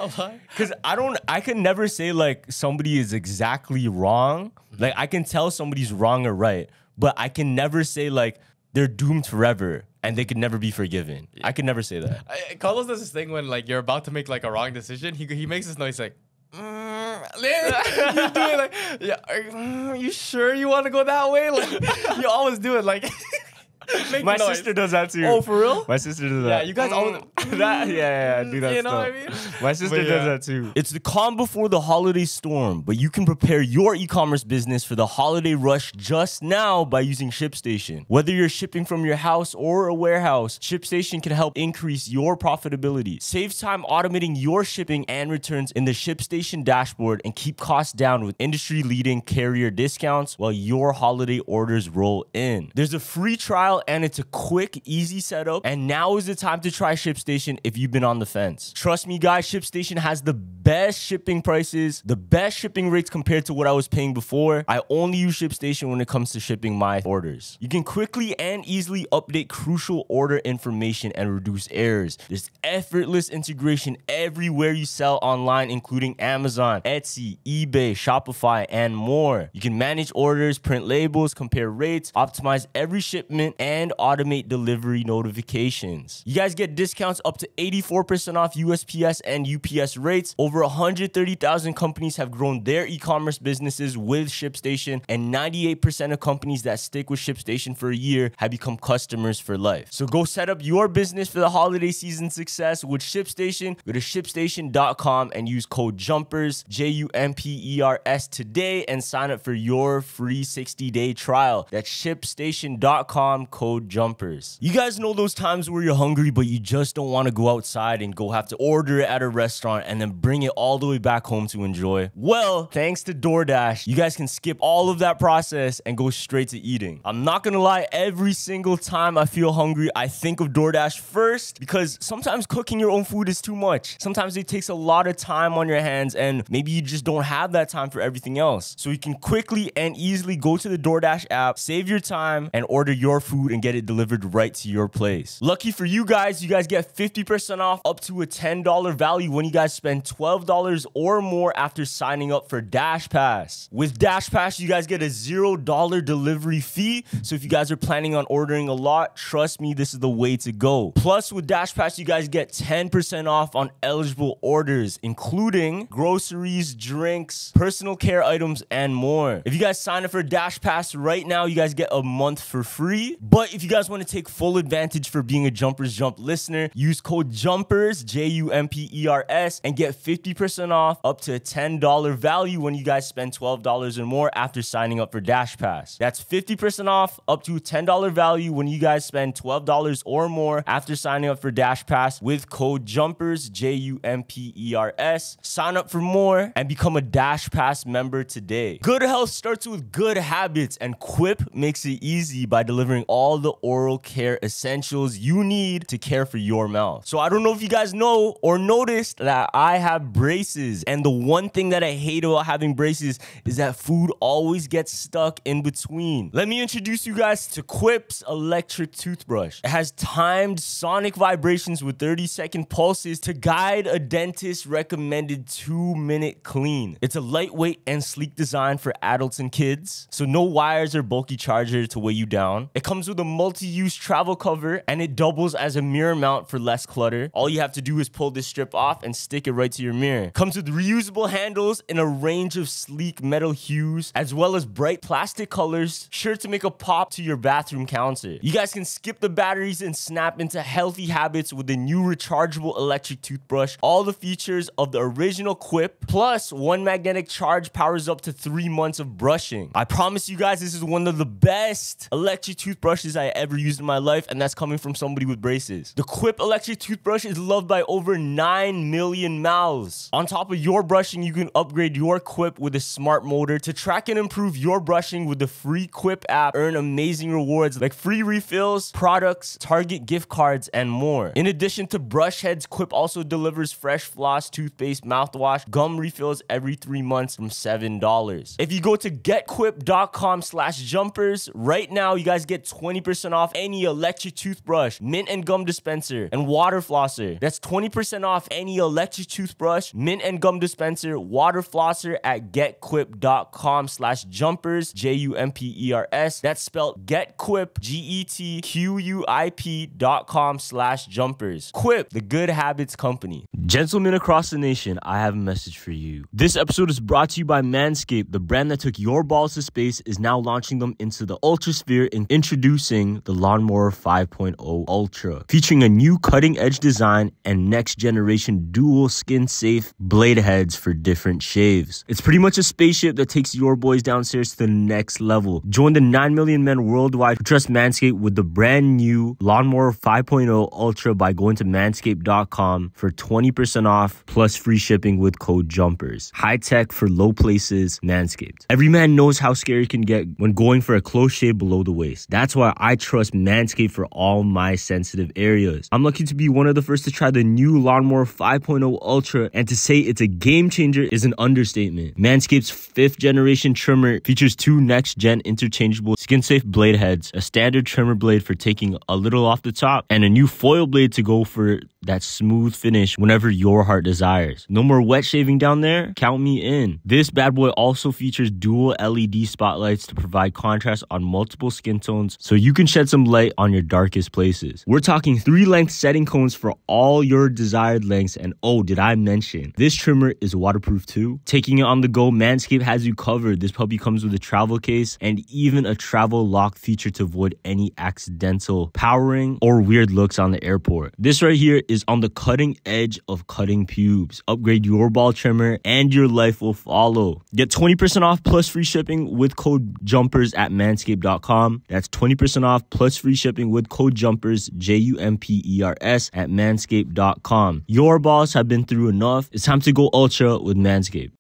Cause I don't, I can never say like somebody is exactly wrong. Like I can tell somebody's wrong or right, but I can never say like they're doomed forever and they could never be forgiven. I could never say that. I- Carlos does this thing when like you're about to make like a wrong decision. He he makes this noise like. "Mm." you do it like, yeah. Are, mm, you sure you want to go that way? Like, you always do it like. make My noise. sister does that too. Oh, for real? My sister does that. Yeah, you guys always- that. Yeah, yeah, yeah, do that You know stuff. what I mean? My sister But does that too. It's the calm before the holiday storm, but you can prepare your e-commerce business for the holiday rush just now by using ShipStation. Whether you're shipping from your house or a warehouse, ShipStation can help increase your profitability. Save time automating your shipping and returns in the ShipStation dashboard and keep costs down with industry-leading carrier discounts while your holiday orders roll in. There's a free trial and it's a quick, easy setup. And now is the time to try ShipStation if you've been on the fence. Trust me, guys, ShipStation has the best shipping prices, the best shipping rates compared to what I was paying before. I only use ShipStation when it comes to shipping my orders. You can quickly and easily update crucial order information and reduce errors. There's effortless integration everywhere you sell online, including Amazon, Etsy, eBay, Shopify, and more. You can manage orders, print labels, compare rates, optimize every shipment, and automate delivery notifications. You guys get discounts up to 84% off USPS and UPS rates. Over 130,000 companies have grown their e-commerce businesses with ShipStation, and 98% of companies that stick with ShipStation for a year have become customers for life. So go set up your business for the holiday season success with ShipStation. Go to shipstation.com and use code JUMPERS, J U M P E R S today and sign up for your free 60-day trial. That's shipstation.com code JUMPERS. You guys know those times where you're hungry but you just don't want to go outside and go have to order it at a restaurant and then bring it all the way back home to enjoy? Well, thanks to DoorDash, you guys can skip all of that process and go straight to eating. I'm not gonna lie, every single time I feel hungry, I think of DoorDash first because sometimes cooking your own food is too much. Sometimes it takes a lot of time on your hands and maybe you just don't have that time for everything else. So you can quickly and easily go to the DoorDash app, save your time, and order your food food and get it delivered right to your place. Lucky for you guys, you guys get 50% off up to a $10 value when you guys spend $12 or more after signing up for DashPass. With DashPass, you guys get a $0 delivery fee. So if you guys are planning on ordering a lot, trust me, this is the way to go. Plus, with DashPass, you guys get 10% off on eligible orders, including groceries, drinks, personal care items, and more. If you guys sign up for DashPass right now, you guys get a month for free. But if you guys want to take full advantage for being a Jumpers Jump listener, use code JUMPERS, J U M P E R S, and get 50% off up to a $10 value when you guys spend $12 or more after signing up for DashPass. That's 50% off up to a $10 value when you guys spend $12 or more after signing up for DashPass with code JUMPERS, J U M P E R S. Sign up for more and become a DashPass member today. Good health starts with good habits, and Quip makes it easy by delivering all the oral care essentials you need to care for your mouth. So I don't know if you guys know or noticed that I have braces, and the one thing that I hate about having braces is that food always gets stuck in between. Let me introduce you guys to Quip's electric toothbrush. It has timed sonic vibrations with 30 second pulses to guide a dentist recommended two minute clean. It's a lightweight and sleek design for adults and kids, so no wires or bulky charger to weigh you down. It comes with a multi-use travel cover and it doubles as a mirror mount for less clutter. All you have to do is pull this strip off and stick it right to your mirror. Comes with reusable handles in a range of sleek metal hues, as well as bright plastic colors, sure to make a pop to your bathroom counter. You guys can skip the batteries and snap into healthy habits with the new rechargeable electric toothbrush. All the features of the original Quip, plus one magnetic charge powers up to three months of brushing. I promise you guys, this is one of the best electric toothbrushes I ever used in my life, and that's coming from somebody with braces. The Quip electric toothbrush is loved by over 9 million mouths. On top of your brushing, you can upgrade your Quip with a smart motor to track and improve your brushing with the free Quip app. Earn amazing rewards like free refills, products, Target gift cards, and more. In addition to brush heads, Quip also delivers fresh floss, toothpaste, mouthwash, gum refills every three months from $7. If you go to getquip.com slash jumpers, right now you guys get 20% off any electric toothbrush, mint and gum dispenser, and water flosser. That's 20% off any electric toothbrush, mint and gum dispenser, water flosser at getquip.com slash jumpers, J-U-M-P-E-R-S. That's spelled getquip, G-E-T-Q-U-I-P dot com slash jumpers. Quip, the good habits company. Gentlemen across the nation, I have a message for you. This episode is brought to you by Manscaped, the brand that took your balls to space is now launching them into the ultrasphere and introducing the Lawnmower 5.0 Ultra, featuring a new cutting edge design and next generation dual skin safe blade heads for different shaves. It's pretty much a spaceship that takes your boys downstairs to the next level. Join the 9 million men worldwide who trust Manscaped with the brand new Lawnmower 5.0 Ultra by going to manscaped.com for 20% off plus free shipping with code JUMPERS. High tech for low places, Manscaped. Every man knows how scary it can get when going for a close shave below the waist. That's why I trust Manscaped for all my sensitive areas. I'm lucky to be one of the first to try the new Lawnmower 5.0 Ultra, and to say it's a game changer is an understatement. Manscaped's fifth generation trimmer features two next gen interchangeable skin safe blade heads, a standard trimmer blade for taking a little off the top, and a new foil blade to go for that smooth finish whenever your heart desires. No more wet shaving down there? Count me in. This bad boy also features dual LED spotlights to provide contrast on multiple skin tones so you can shed some light on your darkest places. We're talking three length setting cones for all your desired lengths. And oh, did I mention this trimmer is waterproof too? Taking it on the go, Manscaped has you covered. This puppy comes with a travel case and even a travel lock feature to avoid any accidental powering or weird looks on the airport. This right here is on the cutting edge of cutting pubes. Upgrade your ball trimmer and your life will follow. Get 20% off plus free shipping with code JUMPERS at manscaped.com. That's 20% off plus free shipping with code JUMPERS, J U M P E R S, at manscaped.com. Your balls have been through enough. It's time to go ultra with Manscaped.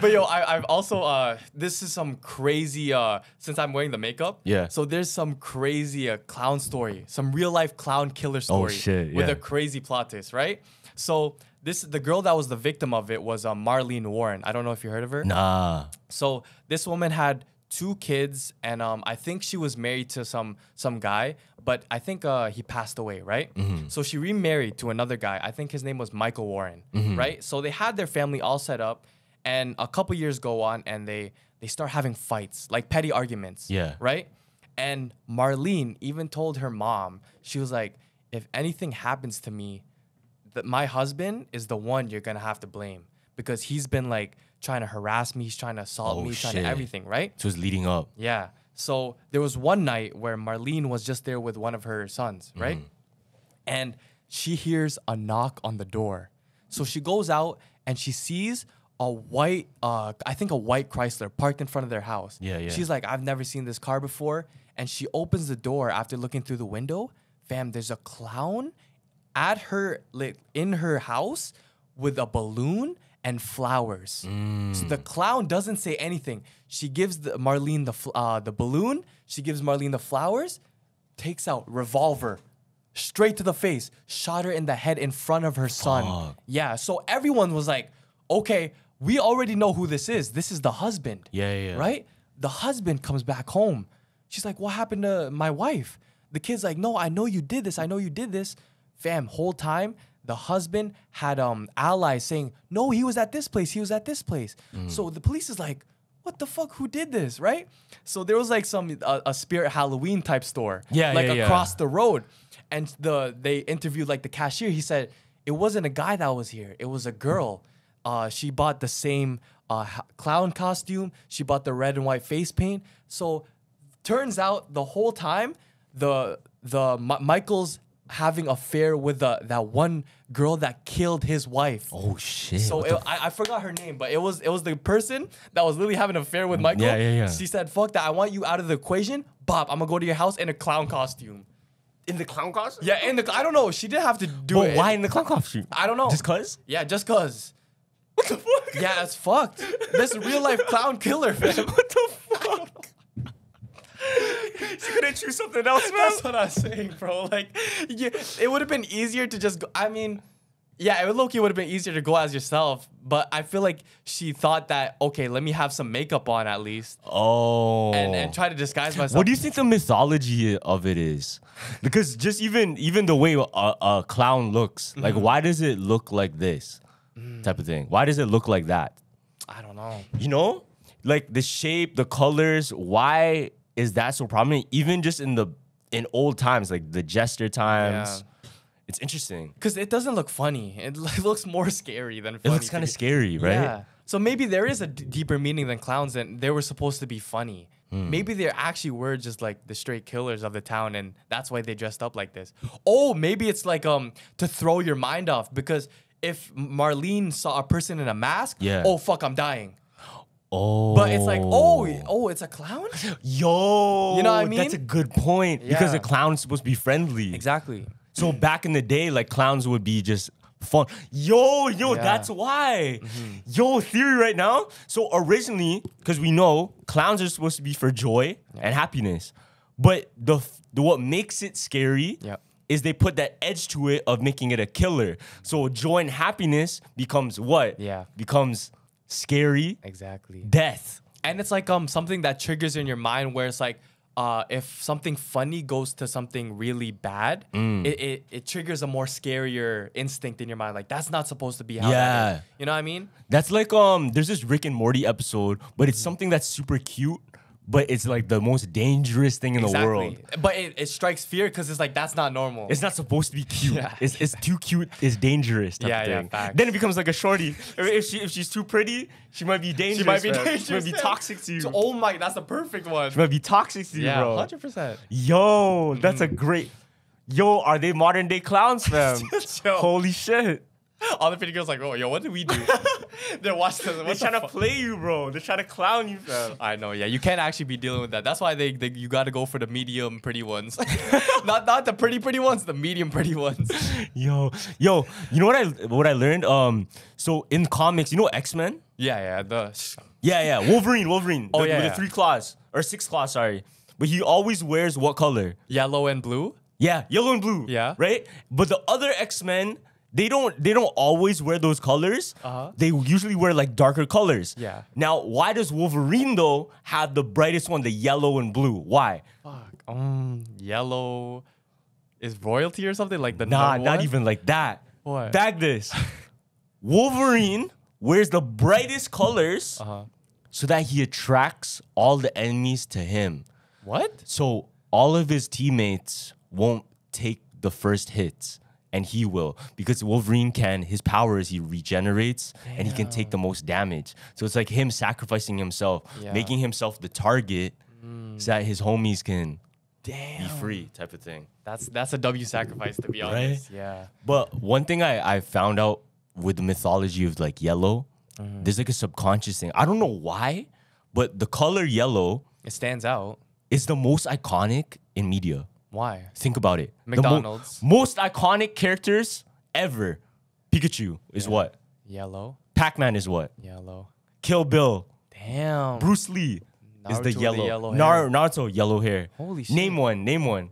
But yo, I, I've also uh, this is some crazy uh, since I'm wearing the makeup. Yeah. So there's some crazy uh, clown story, some real life clown killer story Oh, shit, with yeah. a crazy plot twist, right? So this the girl that was the victim of it was uh, Marlene Warren. I don't know if you heard of her. Nah. So this woman had two kids, and um, I think she was married to some some guy, but I think uh, he passed away, right? So she remarried to another guy. I think his name was Michael Warren, right? So they had their family all set up, and a couple years go on, and they they start having fights, like petty arguments, Yeah. right? And Marlene even told her mom, she was like, if anything happens to me, that my husband is the one you're gonna have to blame because he's been like trying to harass me, he's trying to assault Oh, me, he's trying shit. to everything, right? So it's leading up. Yeah. So there was one night where Marlene was just there with one of her sons, right? And she hears a knock on the door. So she goes out and she sees a white, uh, I think a white Chrysler parked in front of their house. Yeah, yeah. She's like, I've never seen this car before. And she opens the door after looking through the window. Fam, there's a clown at her, like, in her house with a balloon and flowers. So the clown doesn't say anything. She gives the, Marlene the uh, the balloon. She gives Marlene the flowers. Takes out revolver, straight to the face. Shot her in the head in front of her son. Fuck. Yeah. So everyone was like, "Okay, we already know who this is. This is the husband." Yeah, yeah, yeah. Right. The husband comes back home. She's like, "What happened to my wife?" The kid's like, "No, I know you did this. I know you did this." Fam, whole time the husband had um allies saying, "No, he was at this place. He was at this place." Mm. So the police is like, "What the fuck? Who did this?" Right? So there was like some uh, a spirit Halloween type store, Yeah, like yeah, yeah. across the road, and the they interviewed like the cashier. He said it wasn't a guy that was here. It was a girl. Uh, she bought the same uh, clown costume. She bought the red and white face paint. So turns out the whole time the the Mi- Michael's having affair with the that one girl that killed his wife. Oh shit. So it, the I, I forgot her name, but it was it was the person that was literally having an affair with Michael. Yeah, yeah, yeah. She said, "Fuck that! I want you out of the equation, Bob. I'm gonna go to your house in a clown costume." In the clown costume? Yeah, in the I don't know. She didn't have to do But it. why in the clown costume? I don't know. Just cause? Yeah, just cause. What the fuck? Yeah, it's fucked. This real life clown killer, man. What the fuck? She couldn't choose something else, man. That's what I'm saying, bro. Like, yeah, it would have been easier to just go. I mean, yeah, it would low-key would have been easier to go as yourself, but I feel like she thought that okay, let me have some makeup on at least Oh. and and try to disguise myself. What do you think the mythology of it is? Because just even even the way a, a clown looks, like Mm-hmm. why does it look like this Mm. type of thing? Why does it look like that? I don't know. You know, like the shape, the colors. Why is that so prominent? Even just in the in old times, like the jester times. It's interesting. Because it doesn't look funny. It looks more scary than funny. It looks kind of scary, right? Yeah. So maybe there is a deeper meaning than clowns, and they were supposed to be funny. Hmm. Maybe they actually were just like the straight killers of the town, and that's why they dressed up like this. Oh, maybe it's like um to throw your mind off because if Marlene saw a person in a mask, Yeah. oh fuck, I'm dying. Oh, But it's like, oh, oh, it's a clown. yo, You know what I mean? That's a good point because a clown's supposed to be friendly. Exactly. So back in the day, like clowns would be just fun. Yo, yo, Yeah. Mm-hmm. that's why. Yo, theory right now. So originally, because we know clowns are supposed to be for joy and happiness, but the, the what makes it scary Yep. is they put that edge to it of making it a killer. So joy and happiness becomes what? Yeah. Becomes scary Exactly. death. and it's like um something that triggers in your mind where it's like uh if something funny goes to something really bad Mm. it, it it triggers a more scarier instinct in your mind like that's not supposed to be how that Yeah. is. you know what i mean That's like um there's this Rick and Morty episode, but it's something that's super cute, but it's like the most dangerous thing in the world. but it, it strikes fear because it's like that's not normal It's not supposed to be cute. Yeah. It's, it's too cute. It's dangerous. Type Yeah, yeah, facts. Then it becomes like a shorty. If- she if she's too pretty, she might be dangerous. She might be fam. She might be toxic to you. so, oh my that's the perfect one she might be toxic to you, yeah bro. 100% Yo, that's a mm. great. Yo, are they modern day clowns, fam? Holy shit. all the pretty girls like oh yo what did we do they're watching They're the trying to play you, bro. They're trying to clown you, fam. I know, yeah. You can't actually be dealing with that. That's why they, they you got to go for the medium pretty ones, not not the pretty pretty ones, the medium pretty ones. Yo, yo, you know what I what I learned? Um, so in comics, you know X Men? Yeah, yeah. The Yeah, yeah, Wolverine, Wolverine. Oh, the, yeah, with yeah. the three claws or six claws, sorry. But he always wears what color? yellow and blue. Yeah, yellow and blue. Yeah. right. But the other X Men, they don't they don't always wear those colors. Uh-huh. They usually wear like darker colors. Yeah. Now, why does Wolverine though have the brightest one, the yellow and blue? Why? Fuck. Um, yellow is royalty or something like the Nah, not one? even like that. What? Bag this. Wolverine wears the brightest colors Uh-huh. so that he attracts all the enemies to him. What? So all of his teammates won't take the first hits. And he will because Wolverine can. His power is he regenerates and he can take the most damage. So it's like him sacrificing himself, Yeah. making himself the target, so that his homies can Damn. be free, type of thing. That's that's a W sacrifice to be honest. Yeah. But one thing I, I found out with the mythology of like yellow, Mm-hmm. there's like a subconscious thing. I don't know why, but the color yellow It stands out. It's the most iconic in media. Why? Think about it. The mo- McDonald's. most iconic characters ever. Pikachu is what? Yellow. Pac-Man is what? Yellow. Kill Bill. Damn. Bruce Lee is the with the yellow. yellow Nar- Naruto yellow hair. Holy Name shit. Um, one. Name one.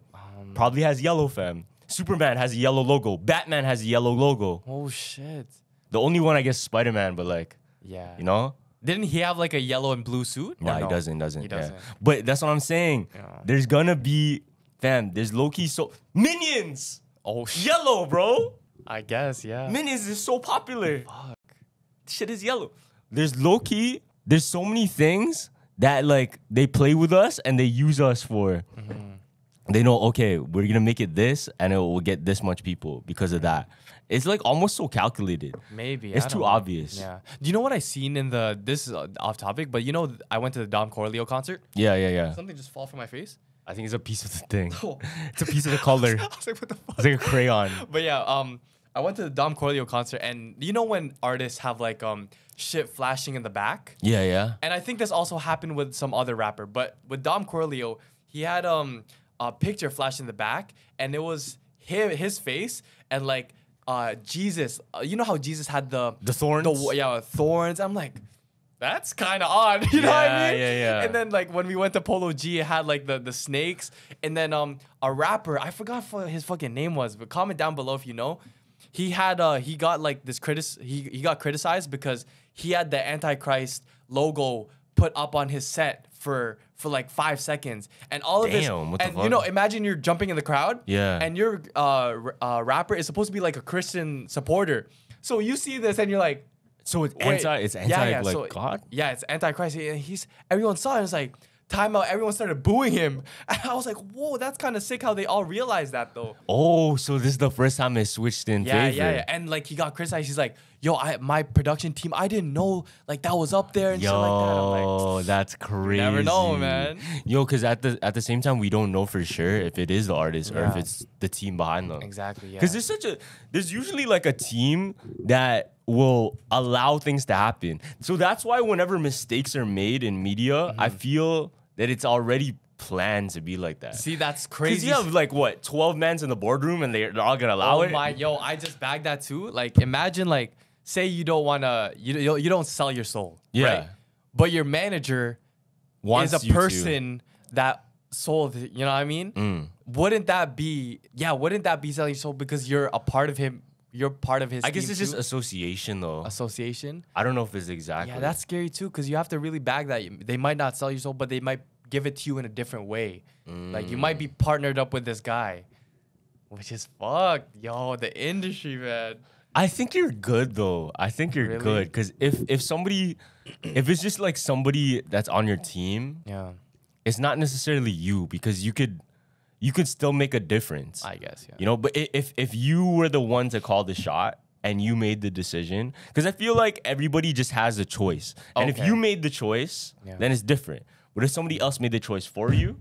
Probably has yellow fam. Superman has a yellow logo. Batman has a yellow logo. Oh shit. The only one I guess Spider-Man, but like Yeah. you know. Didn't he have like a yellow and blue suit? No, he doesn't. Doesn't. He yeah. doesn't. But that's what I'm saying. Yeah. There's gonna be, fam. There's low key so minions. Oh shit. Yellow, bro. I guess. Yeah. Minions is so popular. Fuck. Shit is yellow. There's low key. There's so many things that like they play with us and they use us for. Mm-hmm. They know okay, we're gonna make it this, and it will get this much people because of that. It's like almost so calculated. Maybe It's too know. obvious. Yeah. Do you know what I seen in the? This is uh, off topic, but you know I went to the Dom Corleo concert. Yeah, yeah, yeah. Something just fall from my face. I think it's a piece of the thing. Oh. It's a piece of the color. I was like, what the fuck? It's like a crayon. But yeah, um, I went to the Dom Corleo concert, and you know when artists have like um shit flashing in the back, Yeah, yeah. and I think this also happened with some other rapper, but with Dom Corleo, he had um a picture flashing in the back, and it was him, his face, and like uh Jesus. Uh, you know how Jesus had the The thorns? the yeah thorns. I'm like. That's kind of odd, you know what I mean? yeah, yeah. And then like when we went to Polo G, it had like the the snakes, and then um a rapper, I forgot what his fucking name was, but comment down below if you know. He had uh he got like this critic he he got criticized because he had the Antichrist logo put up on his set for for like five seconds, and all of his Damn, the and you know imagine you're jumping in the crowd, Yeah. and your uh, r- uh rapper is supposed to be like a Christian supporter, so you see this and you're like. So it's Wait, anti. It's anti yeah, like so- God. Yeah, it's antichrist. He- He's everyone saw it. It's like time out. Everyone started booing him, and I was like, "Whoa, that's kind of sick." How they all realized that though. Oh, so this is the first time it switched in Yeah, favor. yeah, yeah. And like he got criticized. He's like, "Yo, I my production team, I didn't know like that was up there and shit like that." I'm like, Yo, that's crazy. never know, man. Yo, because at the at the same time, we don't know for sure if it is the artist or if it's the team behind them. exactly. Yeah. Because there's such a there's usually like a team that will allow things to happen. So that's why whenever mistakes are made in media, I Mm-hmm. feel that it's already planned to be like that. See, that's crazy. Because you have like what, 12 mans in the boardroom and they're, they're all gonna allow oh it? my, yo, I just bagged that too. Like, imagine like, say you don't wanna, you you don't sell your soul, Yeah. right? But your manager Wants is a you to. person that sold you know what I mean? Mm. Wouldn't that be yeah, wouldn't that be selling your soul because you're a part of him, you're part of his I guess it's just association though. association? I don't know if it's exactly. Yeah, that's scary too because you have to really bag that. They might not sell your soul, but they might give it to you in a different way. Like you might be mm. partnered up with this guy, which is fucked. Yo, the industry, man. I think you're good though. I think you're Really? good because if if somebody, if it's just like somebody that's on your team, Yeah, it's not necessarily you because you could, you could still make a difference. I guess. Yeah. You know, but if if you were the one to call the shot and you made the decision, because I feel like everybody just has a choice, and if you made the choice, Yeah. then it's different. But if somebody else made the choice for you,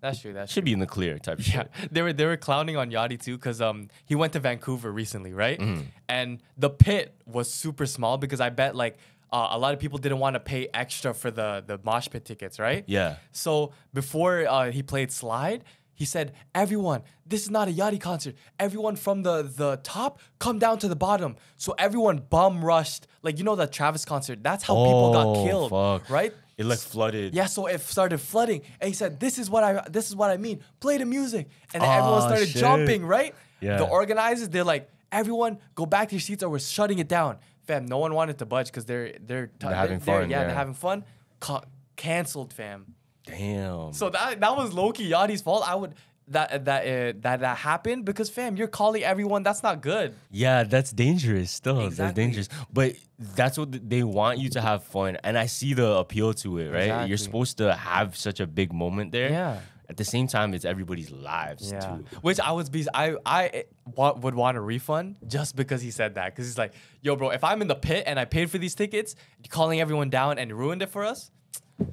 That's true. That's should be in the clear type of Yeah, shit. they were they were clowning on Yachty too because um he went to Vancouver recently, right? Mm-hmm. And the pit was super small because I bet like uh, a lot of people didn't want to pay extra for the the mosh pit tickets, right? Yeah. So before uh, he played slide, he said, "Everyone, this is not a Yachty concert. Everyone from the the top come down to the bottom." So everyone bum rushed, like you know the Travis concert. That's how people got Oh, killed, fuck. right? It like flooded. Yeah, so it started flooding, and he said, "This is what I this is what I mean. Play the music," and then everyone Ah, started shit. jumping. Right? Yeah. The organizers, they're like, everyone go back to your seats or we're shutting it down. Fam, no one wanted to budge because they're they're, t- They're having they're- fun, yeah, yeah. they're having fun. Ca- canceled, fam. Damn. So that that was Loki Yachty's fault. I would that that uh, that that happened because fam, you're calling everyone. That's not good. Yeah, that's dangerous still. That's dangerous. But that's what they want you to have fun. And I see the appeal to it, right? Exactly. You're supposed to have such a big moment there. Yeah. At the same time, it's everybody's lives Yeah, too. which I was be I I wa- would want a refund just because he said that because he's like, yo, bro, if I'm in the pit and I paid for these tickets, calling everyone down and ruined it for us.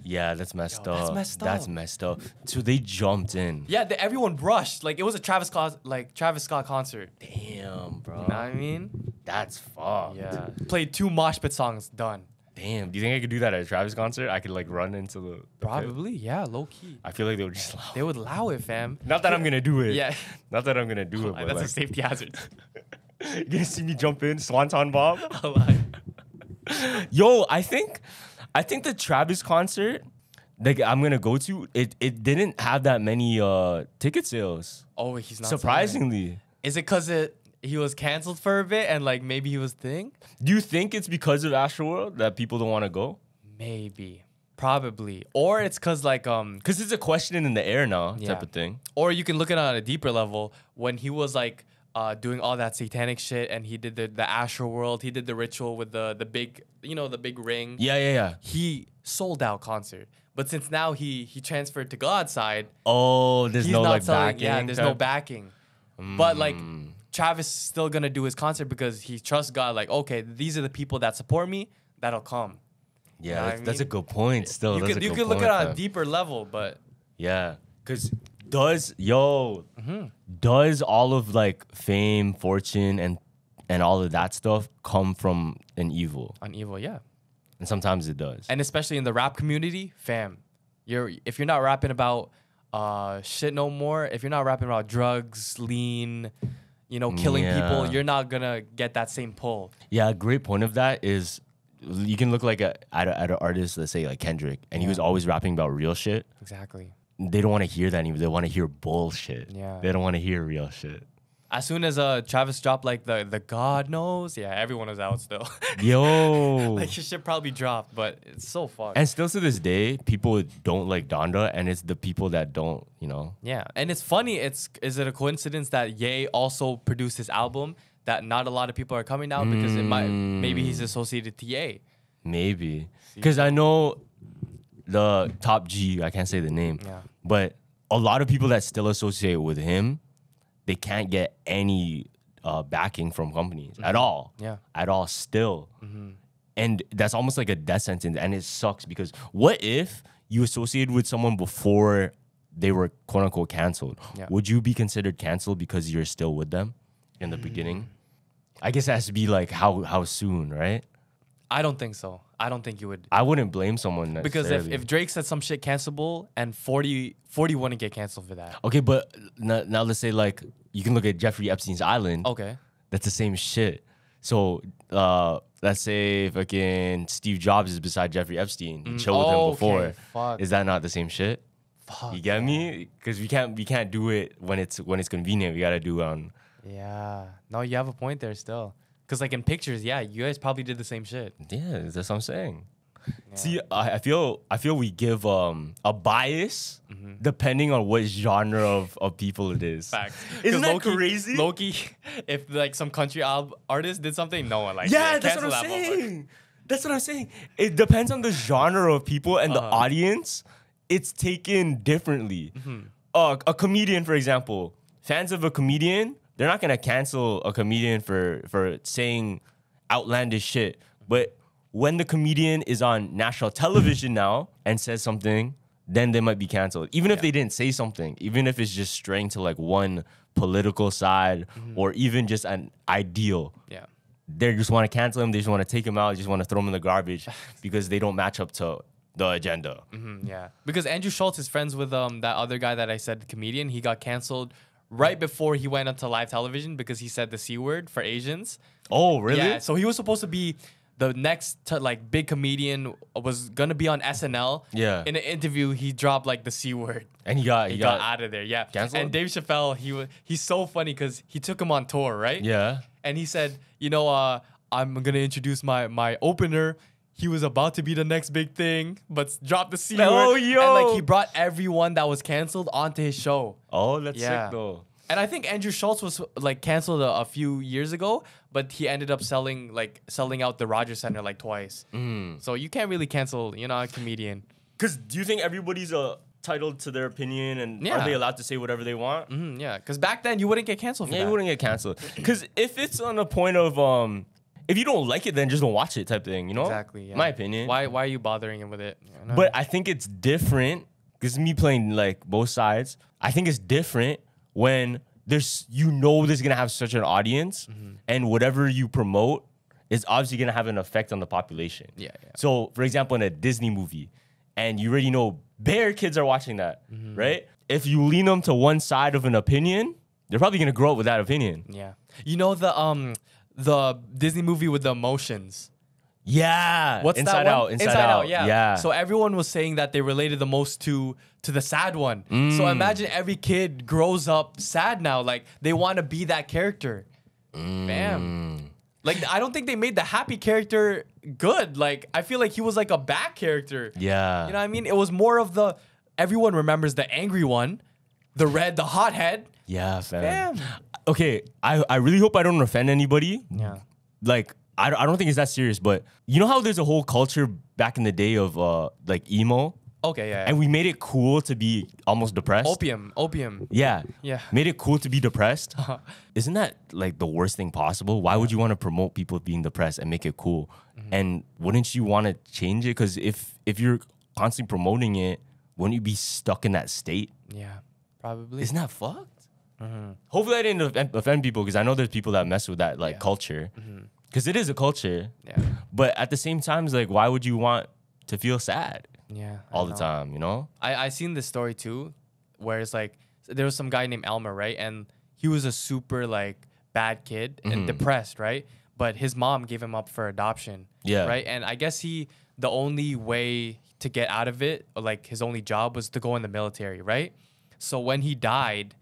Yeah, that's messed Yo, up. that's messed up. That's messed up. So they jumped in. Yeah, the, everyone rushed like it was a Travis Scott like Travis Scott concert. Damn, bro. You know what I mean? That's fucked. Yeah, played two mosh pit songs, done. Damn. Do you think I could do that at a Travis concert? I could like run into the. the pit? Probably, yeah, low key. I feel like they would just. laugh. They would allow it, fam. Not that I'm gonna do it. Yeah. Not that I'm gonna do it. But that's a safety hazard. you gonna see me jump in, swanton. Like, Yo, I think, I think the Travis concert, like I'm gonna go to, it it didn't have that many uh ticket sales. oh, he's not selling. Surprisingly, Is it because it he was canceled for a bit and like maybe he was thing? do you think it's because of Astroworld that people don't want to go? Maybe, probably, or it's because like um, Because it's a question in the air now, Yeah. type of thing. or you can look at it on a deeper level when he was like uh doing all that satanic shit and he did the the Astroworld, he did the ritual with the the big you know the big ring. Yeah, yeah, yeah. He sold out concert, but since now he he transferred to God's side, Oh, there's he's no not like selling. backing. Yeah, there's no type- backing. But like Mm. Travis is still gonna do his concert because he trusts God. Like, okay, these are the people that support me. That'll come. Yeah, know that's, I that's a good point. Still, you that's could a you good could look point, at a fam. deeper level, but Yeah, because does yo Mm-hmm. does all of like fame, fortune, and and all of that stuff come from an evil? An evil, yeah. And sometimes it does. And especially in the rap community, fam, you're if you're not rapping about uh shit no more, if you're not rapping about drugs, lean, you know, killing Yeah. people, you're not gonna get that same pull. yeah, a great point of that is you can look like a at, a, at an artist, let's say like Kendrick, and he was always rapping about real shit. Exactly. They don't want to hear that anymore. They want to hear bullshit. Yeah. They don't want to hear real shit. As soon as uh Travis dropped like the the God knows, yeah, everyone was out still. Yo. like his shit probably dropped, but it's so fucked. and still to this day, people don't like Donda, and it's the people that don't, you know. Yeah, and it's funny. It's is it a coincidence that Ye also produced this album that not a lot of people are coming out because it might maybe he's associated to Ye. Maybe. Because I know the top G, I can't say the name, Yeah. But a lot of people that still associate with him, they can't get any uh, backing from companies at all. Mm-hmm. Yeah. At all, still. And that's almost like a death sentence. And it sucks because what if you associated with someone before they were quote unquote canceled? Yeah. Would you be considered canceled because you're still with them in the Mm. beginning? I guess it has to be like how how soon, right? I don't think so. I don't think you would I wouldn't blame someone because if, if Drake said some shit cancelable and 40 40 wouldn't get canceled for that. okay, but now, now let's say like you can look at Jeffrey Epstein's island. Okay. That's the same shit. So uh, let's say fucking Steve Jobs is beside Jeffrey Epstein. He chilled with him okay, before. fuck. Is that not the same shit? Fuck. You get me? Because we can't we can't do it when it's when it's convenient. We gotta do it on. Yeah. No, you have a point there still. Cause like in pictures, yeah, you guys probably did the same shit. Yeah, that's what I'm saying. See, I, I feel I feel we give um a bias depending on what genre of, of people it is. Facts. Isn't that low-key- crazy? Loki, if like some country artist did something, no one like Yeah, it. that's what I'm that saying. That's what I'm saying. It depends on the genre of people and the Uh-huh. audience. It's taken differently. Mm-hmm. Uh, a comedian, for example, fans of a comedian, they're not gonna cancel a comedian for for saying outlandish shit. But when the comedian is on national television now and says something, then they might be canceled. Even if they didn't say something, even if it's just straying to like one political side Mm-hmm. or even just an ideal Yeah. they just want to cancel him. They just want to take him out. They just want to throw him in the garbage because they don't match up to the agenda. Mm, yeah. Because Andrew Schulz is friends with um that other guy that I said comedian. He got canceled right before he went onto live television because he said the c word for Asians. Oh, really? Yeah. So he was supposed to be the next t- like big comedian was gonna be on SNL. Yeah. In an interview, he dropped like the c word. And he got He he got, got, out of there. Yeah. canceled? And Dave Chappelle, he was he's so funny because he took him on tour, right? yeah. and he said, you know, uh, I'm gonna introduce my my opener. He was about to be the next big thing, but dropped the C word. Oh, And like he brought everyone that was canceled onto his show. Oh, that's Yeah. sick though. And I think Andrew Schulz was like canceled a, a few years ago, but he ended up selling like selling out the Rogers Centre like twice. Mm. So you can't really cancel, you know, a comedian. Cause do you think everybody's uh, entitled to their opinion and Yeah. are they allowed to say whatever they want? Mhm, yeah, because back then you wouldn't get canceled for Yeah, that. you wouldn't get canceled. Cause if it's on a point of um, if you don't like it, then just don't watch it type thing. You know? Exactly. Yeah. My opinion. Why why are you bothering him with it? You know? But I think it's different because me playing like both sides. I think it's different when there's you know there's gonna have such an audience, Mm-hmm. and whatever you promote is obviously gonna have an effect on the population. Yeah, yeah. So, for example, in a Disney movie, and you already know bare kids are watching that, Mm-hmm. right? If you lean them to one side of an opinion, they're probably gonna grow up with that opinion. yeah, you know the um the Disney movie with the emotions. Yeah. What's Inside that one? Out. Inside, Out. yeah. Yeah. So everyone was saying that they related the most to to the sad one. So Mm. imagine every kid grows up sad now. Like they want to be that character. Mm. Bam. Like I don't think they made the happy character good. Like I feel like he was like a bad character. yeah. You know what I mean? It was more of the everyone remembers the angry one, the red, the hothead. yeah, fam. Bam. Okay, I, I really hope I don't offend anybody. Yeah. Like, I, I don't think it's that serious, but you know how there's a whole culture back in the day of uh like emo, Okay, yeah. and we made it cool to be almost depressed. opium, opium. Yeah. Yeah. Made it cool to be depressed. Isn't that like the worst thing possible? Why would you want to promote people being depressed and make it cool? Mm-hmm. And wouldn't you want to change it? Because if if you're constantly promoting it, wouldn't you be stuck in that state? Yeah. Probably. Isn't that fucked? Mm-hmm. Hopefully, I didn't offend, offend people because I know there's people that mess with that like Yeah. culture. Mm-hmm. Because it is a culture, yeah. but at the same time, it's like, why would you want to feel sad Yeah. All the time? You know? I I seen this story too, where it's like there was some guy named Elmer, right? And he was a super like bad kid and Mm-hmm. depressed, right? But his mom gave him up for adoption. Yeah. Right. And I guess he the only way to get out of it, or like his only job was to go in the military, right? So when he died,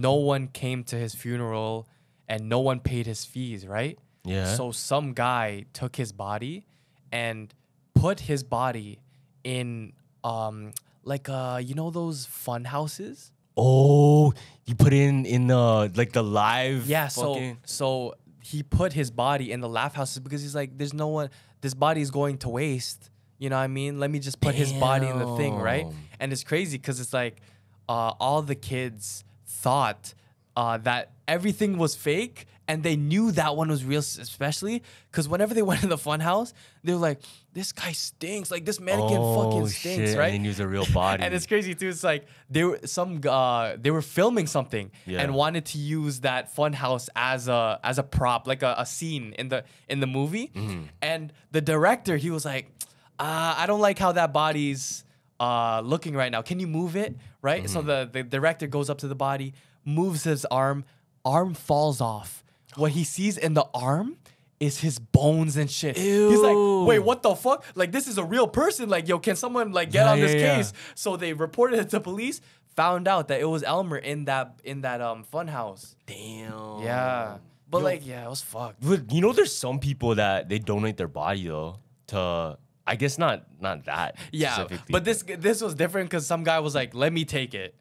no one came to his funeral and no one paid his fees, right? Yeah. So some guy took his body and put his body in um like uh you know those fun houses? Oh, you put in in the like the live. Yeah, so fucking- so he put his body in the laugh houses because he's like there's no one this body is going to waste. You know what I mean? Let me just put his body in the thing, right? And it's crazy cuz it's like uh all the kids thought uh that everything was fake and they knew that one was real especially cuz whenever they went to the fun house, they were like this guy stinks. Like this mannequin fucking Oh, stinks, shit, right? And they use a real body. and it's crazy too. It's like they were some uh they were filming something Yeah. and wanted to use that fun house as a as a prop, like a, a scene in the in the movie. Mm-hmm. And the director, he was like, uh, I don't like how that body's uh looking right now. Can you move it? Right? So Mm-hmm. the, the director goes up to the body, moves his arm, arm falls off. What he sees in the arm is his bones and shit. He's like, wait, what the fuck? Like this is a real person. Like, yo, can someone like get Yeah, on this yeah, yeah. case? So they reported it to police, found out that it was Elmer in that in that um fun house. damn. Yeah. But Yo. like, yeah, it was fucked. But you know, there's some people that they donate their body though to. I guess not not that. Yeah. But this this was different because some guy was like, let me take it.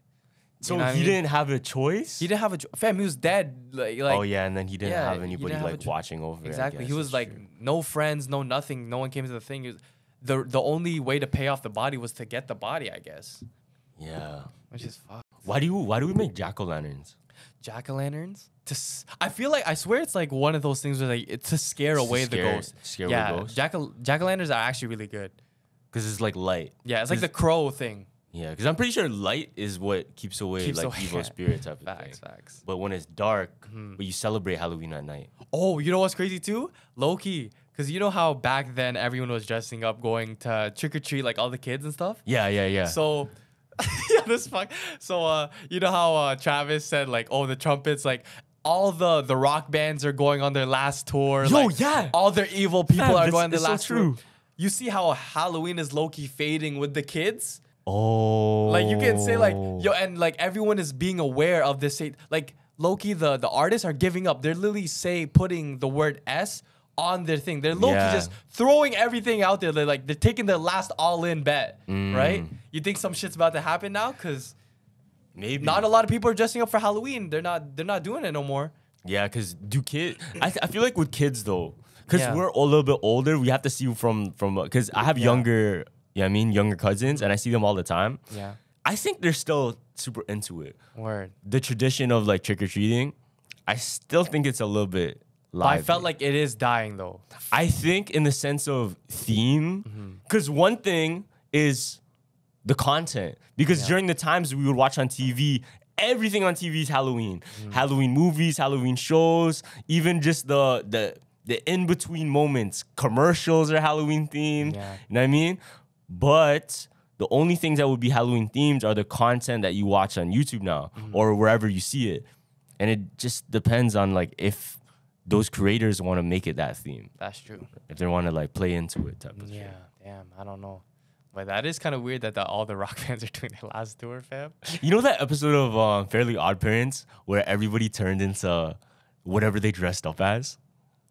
So you know what I he mean? didn't have a choice. He didn't have a cho- fam, he was dead. Like, like oh yeah, and then he didn't yeah, have anybody didn't have like watching over. Exactly. He was like true. no friends, no nothing. No one came to the thing. Was, the the only way to pay off the body was to get the body, I guess. yeah. Which is fuck. Why do you why do we make jack o' lanterns? Jack o' lanterns. To s- I feel like I swear it's like one of those things where like it's to scare To away the scare- ghost. scare away yeah, ghosts? Jack jack o' lanterns are actually really good. Because it's like light. Yeah, it's like the crow thing. Yeah, because I'm pretty sure light is what keeps away Keeps like away- evil spirits type of Facts, thing. facts. But when it's dark, Mm-hmm. but you celebrate Halloween at night. Oh, you know what's crazy too? Loki. Cause you know how back then everyone was dressing up, going to trick or treat, like all the kids and stuff. Yeah, yeah, yeah. So, yeah, this fuck. So, uh, you know how uh, Travis said like, oh, the trumpets, like all the the rock bands are going on their last tour. Yo, like, yeah. all their evil people are going on their so last true. tour. You see how Halloween is low key fading with the kids. oh, Like you can say like yo, and like everyone is being aware of this. Like Loki, the the artists are giving up. They're literally say putting the word S on their thing. They're Loki Yeah. just throwing everything out there. They're like they're taking their last all in bet, Mm. right? You think some shit's about to happen now? Cause Maybe not a lot of people are dressing up for Halloween. They're not they're not doing it no more. Yeah, because do kids? I, I feel like with kids though, because Yeah. we're a little bit older, we have to see from from because I have Yeah. younger, yeah, I mean younger cousins, and I see them all the time. Yeah. I think they're still super into it. Word. The tradition of like trick or treating, I still think it's a little bit. Lively. I felt like it is dying though. I think in the sense of theme, Mm-hmm. because one thing is the content. Because during the times we would watch on TV, everything on TV is Halloween. Mm-hmm. Halloween movies, Halloween shows, even just the the the in between moments, commercials are Halloween themed. Yeah. You know what I mean? But the only things that would be Halloween themed are the content that you watch on YouTube now Mm-hmm. or wherever you see it. And it just depends on like if those creators want to make it that theme That's true. if they want to like play into it type of thing. Yeah. shit. Damn. I don't know. But that is kind of weird that the, all the rock fans are doing their last tour, fam. You know that episode of um, Fairly Odd Parents where everybody turned into whatever they dressed up as?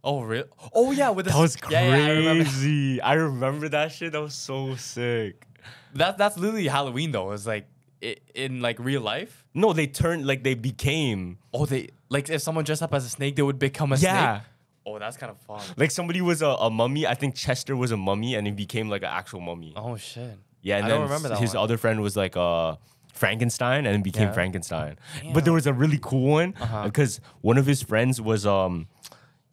Oh, really? Oh, yeah. With the That was yeah, yeah, I remember. crazy. I remember that shit. That was so sick. That that's literally Halloween though. It's like i in like real life. No, they turned like they became Oh, they like if someone dressed up as a snake, they would become a Yeah. snake. Oh, that's kind of fun. like somebody was a, a mummy. I think Chester was a mummy and he became like an actual mummy. Oh shit. Yeah, and I then don't remember that his one. other friend was like uh Frankenstein and became Yeah. Frankenstein. But there was a really cool one Uh-huh. because one of his friends was um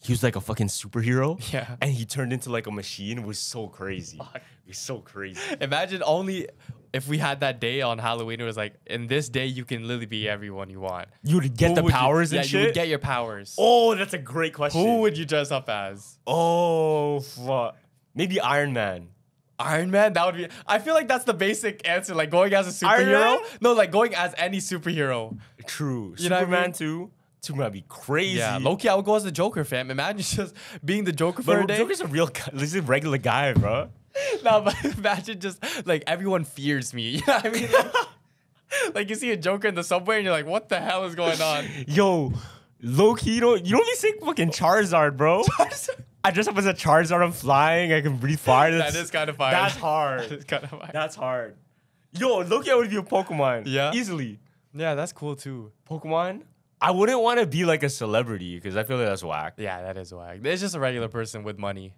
he was like a fucking superhero. Yeah. And he turned into like a machine. It was so crazy. It was so crazy. Imagine only if we had that day on Halloween. It was like in this day you can literally be everyone you want. You would get Who the would you- powers yeah, and you would get your powers. oh, that's a great question. Who would you dress up as? Oh fuck. Maybe Iron Man. Iron Man? That would be. I feel like that's the basic answer. Like going as a superhero. No, like going as any superhero. True. You know what I Superman mean? too. Superman would be crazy. Yeah, Loki, I would go as the Joker, fam. Imagine just being the Joker for a But day. Joker's a real. This is a regular guy, bro. no, but imagine just like everyone fears me. You know what I mean? Like, like, you see a Joker in the subway and you're like, what the hell is going on? Yo, low key, you don't you don't be saying fucking Charizard, bro. I dress up as a Charizard. I'm flying. I can breathe fire. that That's- kind of fire. That's hard. is kind of fire. That's hard. Yo, Loki, I would be a Pokemon. Yeah? easily. yeah, that's cool too. Pokemon. I wouldn't want to be like a celebrity because I feel like that's whack. Yeah, that is whack. It's just a regular person with money.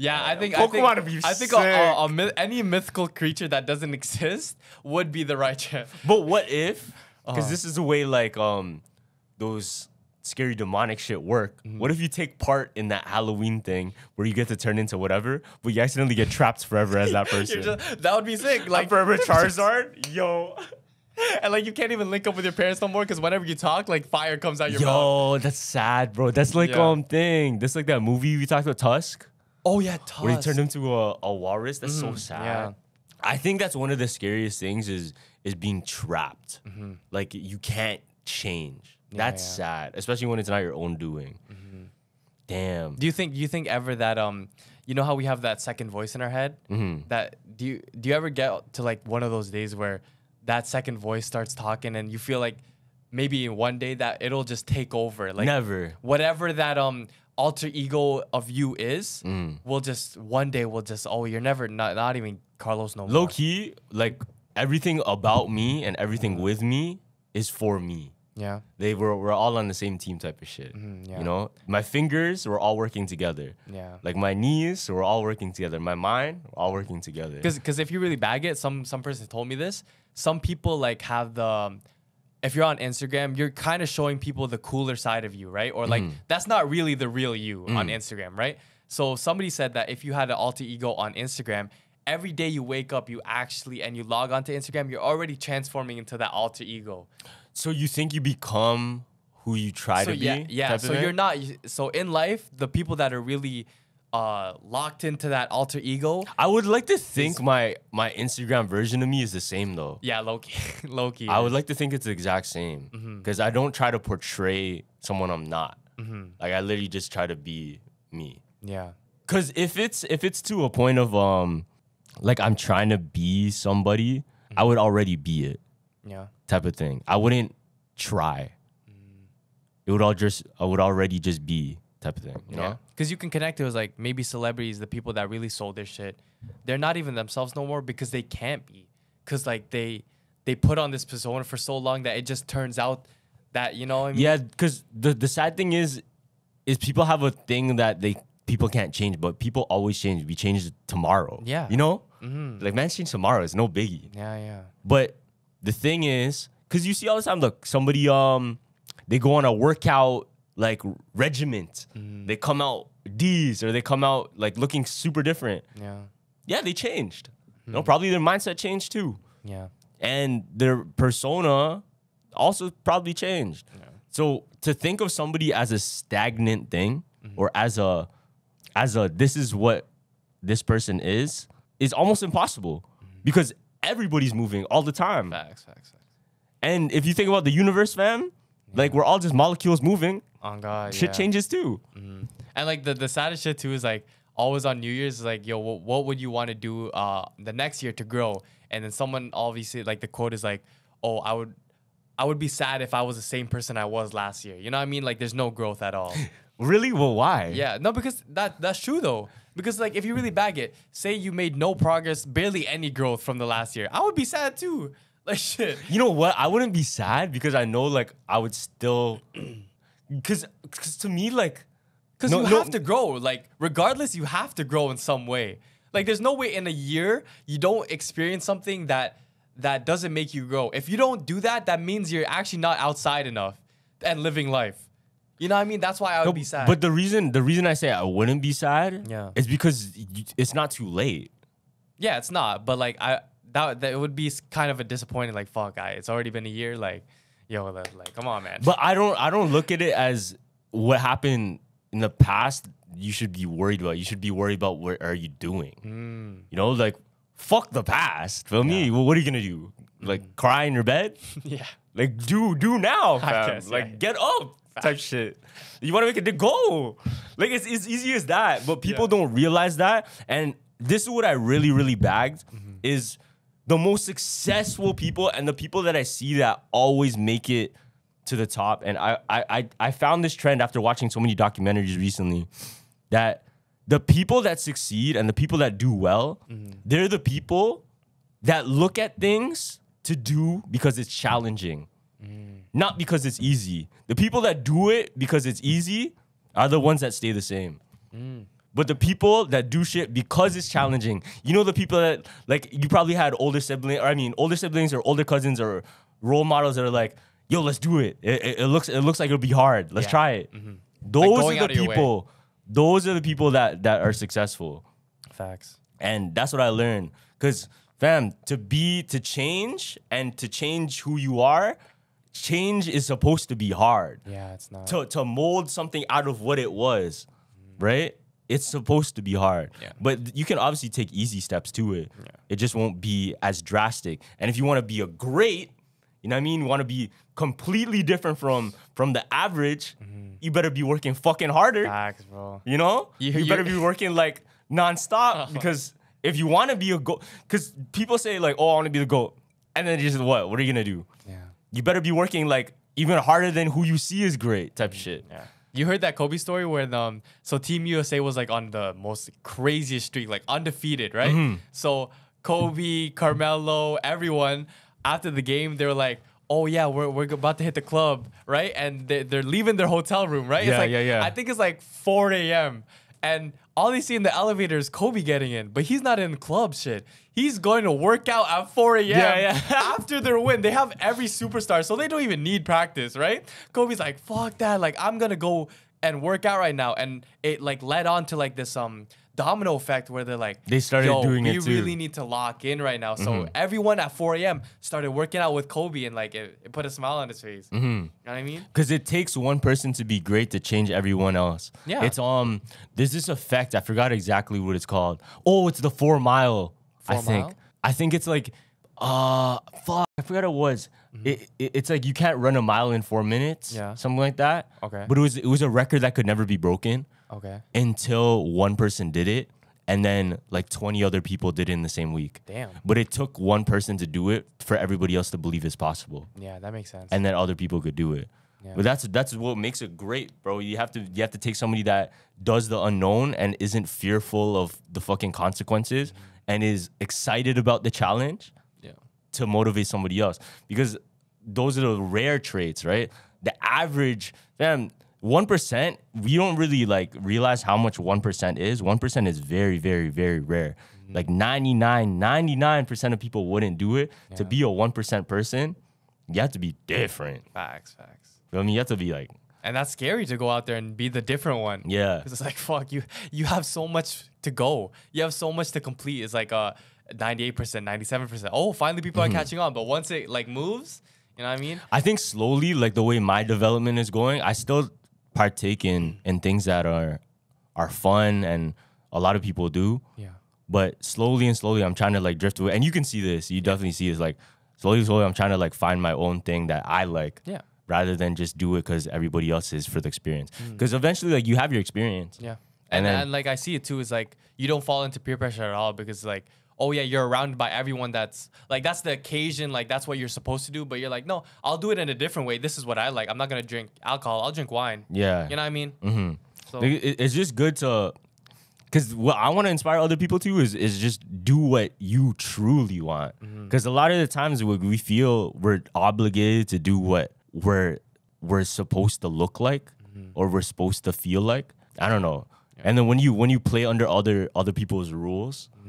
Yeah, I think Pokemon I would think, be I think a, a, a myth, any mythical creature that doesn't exist would be the right choice. But what if? Because Uh-huh. this is the way like um those scary demonic shit work. Mm-hmm. What if you take part in that Halloween thing where you get to turn into whatever, but you accidentally get trapped forever as that person? Just- that would be sick. like Like forever Charizard, yo. and like you can't even link up with your parents no more because whenever you talk, like fire comes out your mouth. Yo, that's sad, bro. That's like Yeah. um thing. That's like that movie we talked about Tusk, Oh yeah, Tusk. where he turned into a, a walrus. That's so Mhm, sad. yeah. I think that's one of the scariest things is is being trapped. Like you can't change. that's Mm-hmm. yeah. sad, especially when it's not your own doing. Damn. Do you think? Do you think ever that um, you know how we have that second voice in our head? Mhm. That do you do you ever get to like one of those days where that second voice starts talking and you feel like maybe one day that it'll just take over, like Never. whatever that um alter ego of you is, Mm. will just one day we'll just oh you're never not not even Carlos no Low more. key, like everything about me and everything with me is for me. Yeah. They were we're all on the same team type of shit. Mhm, yeah. You know, my fingers were all working together. Yeah. Like my knees were all working together. My mind were all working together. Because because if you really bag it, some some person told me this. Some people like have the um, if you're on Instagram, you're kind of showing people the cooler side of you, right? Or like Mm. that's not really the real you on Instagram, right? So somebody said that if you had an alter ego on Instagram, every day you wake up, you actually and you log onto Instagram, you're already transforming into that alter ego. So you think you become who you try so to be? yeah, yeah. So you're not. So in life, the people that are really uh, locked into that alter ego, I would like to think my my Instagram version of me is the same though. yeah, Loki, Loki. I would like to think it's the exact same Mm-hmm. because I don't try to portray someone I'm not. Like I literally just try to be me. yeah. Cause if it's if it's to a point of um like I'm trying to be somebody, I would already be it Yeah. type of thing. I wouldn't try. it would all just I would already just be type of thing. You know? Because you can connect to it like maybe celebrities, the people that really sold their shit, they're not even themselves no more because they can't be. Cause like they they put on this persona for so long that it just turns out that you know I mean? Yeah, because the the sad thing is, is people have a thing that they people can't change, but people always change. We change tomorrow. Yeah. you know, Mhm. like man, change tomorrow. It's no biggie. Yeah, yeah. But the thing is, because you see all the time, look, somebody um, they go on a workout like regiment. Mm-hmm. They come out D's or they come out like looking super different. Yeah. Yeah, they changed. No, probably their mindset changed too, Yeah. and their persona also probably changed. Yeah. So to think of somebody as a stagnant thing Mm-hmm. or as a as a this is what this person is is almost impossible Mm-hmm. because everybody's moving all the time. Facts, facts, facts. And if you think about the universe, fam, like we're all just molecules moving, On God. shit yeah. changes too. And like the, the saddest shit too is like always on New Year's is like, yo, what, what would you want to do uh the next year to grow? And then someone obviously like the quote is like, oh, I would I would be sad if I was the same person I was last year. You know what I mean? Like there's no growth at all. Really? Well, why? yeah, no, because that that's true though. Because like if you really bag it, say you made no progress, barely any growth from the last year, I would be sad too. Like shit. You know what? I wouldn't be sad because I know like I would still because because to me like Because No, you no- have to grow. Like, regardless, you have to grow in some way. Like, there's no way in a year you don't experience something that that doesn't make you grow. If you don't do that, that means you're actually not outside enough and living life. You know what I mean? That's why I would No, be sad. But the reason the reason I say I wouldn't be sad Yeah. is because it's not too late. yeah, it's not. But like, I that that would be kind of a disappointing. Like, fuck, I it's already been a year. Like, yo, like, come on, man. But I don't I don't look at it as what happened in the past you should be worried about. You should be worried about what are you doing. Hmm. You know, like fuck the past. Feel me? Well, what are you gonna do? Like cry in your bed? yeah, Like do do now, fam. guess, like yeah. get up type shit. You want to make it to go. Like it's as easy as that. But people Yeah. don't realize that. And this is what I really really bagged Mm-hmm. is the most successful people and the people that I see that always make it to the top. And I I I, I found this trend after watching so many documentaries recently that the people that succeed and the people that do well, Mm-hmm. they're the people that look at things to do because it's challenging, not because it's easy. The people that do it because it's easy are the ones that stay the same. But the people that do shit because it's challenging, you know, the people that like you probably had older siblings, or I mean, older siblings or older cousins or role models that are like, "Yo, let's do it. It, it- it looks it looks like it'll be hard. Let's Yeah. try it." Mm-hmm. Those going are the people. Those are the people that that are successful. facts. And that's what I learned. Cause fam, to be to change and to change who you are, change is supposed to be hard. Yeah, it's not. To to mold something out of what it was, right? It's supposed to be hard. Yeah. But you can obviously take easy steps to it. It just won't be as drastic. And if you want to be a great, you know what I mean, you want to be completely different from from the average, mm-hmm. you better be working fucking harder. Facts, bro. You know, You- you, better be working like nonstop because if you want to be a goat, because people say like, "Oh, I want to be the goat," and then just what? What are you gonna do? Yeah. You better be working like even harder than who you see is great type mm-hmm. shit. Yeah. You heard that Kobe story where um so Team USA was like on the most craziest streak, like undefeated, right? Mm-hmm. So Kobe, Carmelo, everyone after the game, they were like, "Oh yeah, we're, we're about to hit the club, right?" And they, they're leaving their hotel room, right? Yeah, it's like, yeah, yeah. I think it's like 4 a.m. and all they see in the elevator is Kobe getting in, but he's not in club shit. He's going to work out at 4 a.m. Yeah, yeah. after their win. They have every superstar, so they don't even need practice, right? Kobe's like, fuck that. Like, I'm gonna go and work out right now. And it like led on to like this um domino effect where they're like, They started Yo, doing we it too." Mm-hmm. really need to lock in right now. So everyone at 4 a.m. started working out with Kobe and like it, it put a smile on his face. Mm-hmm. You know what I mean? Because it takes one person to be great to change everyone else. Yeah. It's um there's this effect, I forgot exactly what it's called. Oh, it's the four mile. I Four think. mile? I think it's like uh fuck, I forgot what it was. It, it, it's like you can't run a mile in four minutes. Yeah. Something like that. Okay. But it was it was a record that could never be broken Okay. until one person did it. And then like 20 other people did it in the same week. Damn. But it took one person to do it for everybody else to believe it's possible Yeah, that makes sense. and then other people could do it. Yeah. But that's that's what makes it great, bro. You have to you have to take somebody that does the unknown and isn't fearful of the fucking consequences mm-hmm. and is excited about the challenge Yeah. to motivate somebody else because those are the rare traits, right? The average, fam, one percent. We don't really like realize how much one percent is. One percent is very, very, very rare. Like 99, 99 percent of people wouldn't do it. To be a one percent person, you have to be different. Facts, facts. I mean, you have to be like, And that's scary to go out there and be the different one. yeah, 'Cause it's like fuck you. You have so much to go. You have so much to complete. It's like uh, ninety-eight percent, ninety-seven percent. Oh, finally people Mm-hmm. are catching on. But once it like moves, you know what I mean? I think slowly, like the way my development is going, I still partake in in things that are are fun and a lot of people do. Yeah. But slowly and slowly, I'm trying to like drift away. And you can see this. You definitely see this. Like slowly, slowly, I'm trying to like find my own thing that I like. Yeah. Rather than just do it because everybody else is for the experience. Mm. Because eventually, like you have your experience. Yeah. And And, then- and like I see it too is like you don't fall into peer pressure at all because like oh yeah you're surrounded by everyone that's like that's the occasion like that's what you're supposed to do but you're like no I'll do it in a different way this is what I like I'm not gonna drink alcohol I'll drink wine Yeah. you know what I mean Mm-hmm. so it's just good to because what i want to inspire other people to is is just do what you truly want Mm-hmm. because a lot of the times we, we feel we're obligated to do what we're we're supposed to look like Mm-hmm. or we're supposed to feel like i don't know and then when you when you play under other other people's rules Mm-hmm.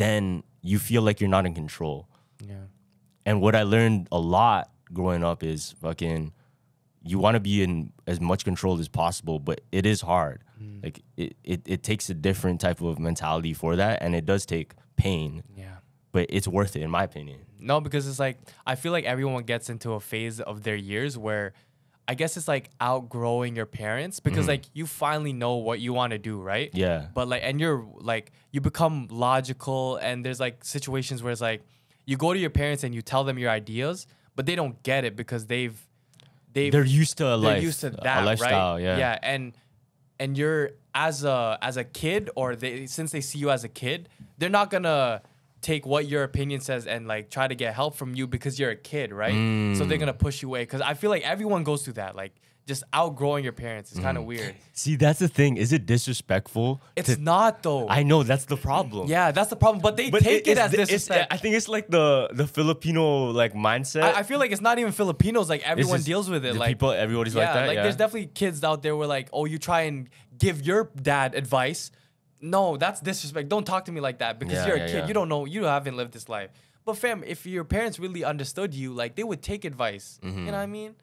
Then you feel like you're not in control yeah and what I learned a lot growing up is fucking you want to be in as much control as possible, but it is hard. Mm. Like it, it, it takes a different type of mentality for that and it does take pain, yeah but it's worth it in my opinion. No, because it's like I feel like everyone gets into a phase of their years where I guess it's like outgrowing your parents because mm-hmm. like you finally know what you want to do, right? Yeah. But like and you're like you become logical and there's like situations where it's like you go to your parents and you tell them your ideas, but they don't get it because they've they've They're used to a they're life, used to that, lifestyle, right? yeah. Yeah, and and you're as a as a kid, or they since they see you as a kid, they're not gonna take what your opinion says and like try to get help from you because you're a kid, right? So they're Mm. gonna push you away. Because I feel like everyone goes through that, like just outgrowing your parents. It's kind Mm. of weird. See, that's the thing. Is it disrespectful? It's to- not though. I know that's the problem. yeah, that's the problem. But they But take it, it's as disrespect. I think it's like the the Filipino like mindset. I, I feel like it's not even Filipinos. Like everyone just deals with it. Like people, everybody's yeah, like that. yeah. there's definitely kids out there where like, oh, you try and give your dad advice. No, that's disrespect. Don't talk to me like that because Yeah, you're a yeah, kid. yeah. You don't know. You haven't lived this life. But fam, if your parents really understood you, like they would take advice. You Mm-hmm. know what I mean?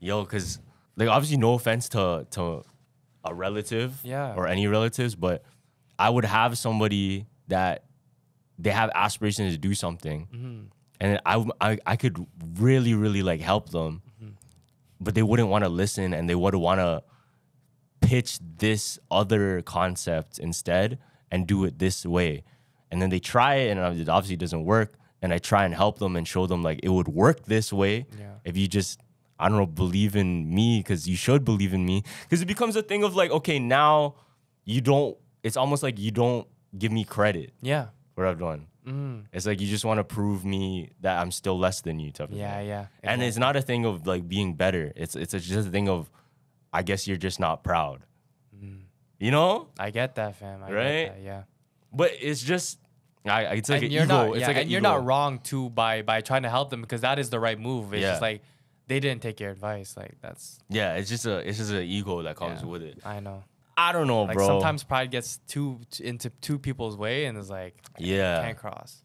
yo, because like obviously no offense to to a relative, Yeah. or any relatives, but I would have somebody that they have aspirations to do something, Mm-hmm. and I, I I could really really like help them, Mm-hmm. but they wouldn't want to listen, and they would want to pitch this other concept instead and do it this way, and then they try it, and it obviously doesn't work. And I try and help them and show them like it would work this way Yeah. if you just I don't know believe in me because you should believe in me because it becomes a thing of like okay now you don't it's almost like you don't give me credit Yeah. for what I've done. Mm. It's like you just want to prove me that I'm still less than you type of Yeah. thing. Yeah. And it's not a thing of like being better. It's it's just a thing of I guess you're just not proud. You know? I get that, fam. I Right? Get that, yeah. But it's just I, it's like and an you're ego. not, it's yeah, like an and you're ego. not wrong too by by trying to help them because that is the right move. It's Yeah. just like they didn't take your advice. Like that's Yeah, it's just a it's just an ego that comes yeah, with it. I know. I don't know, Like bro. sometimes pride gets too into two people's way, and it's like yeah. can't cross.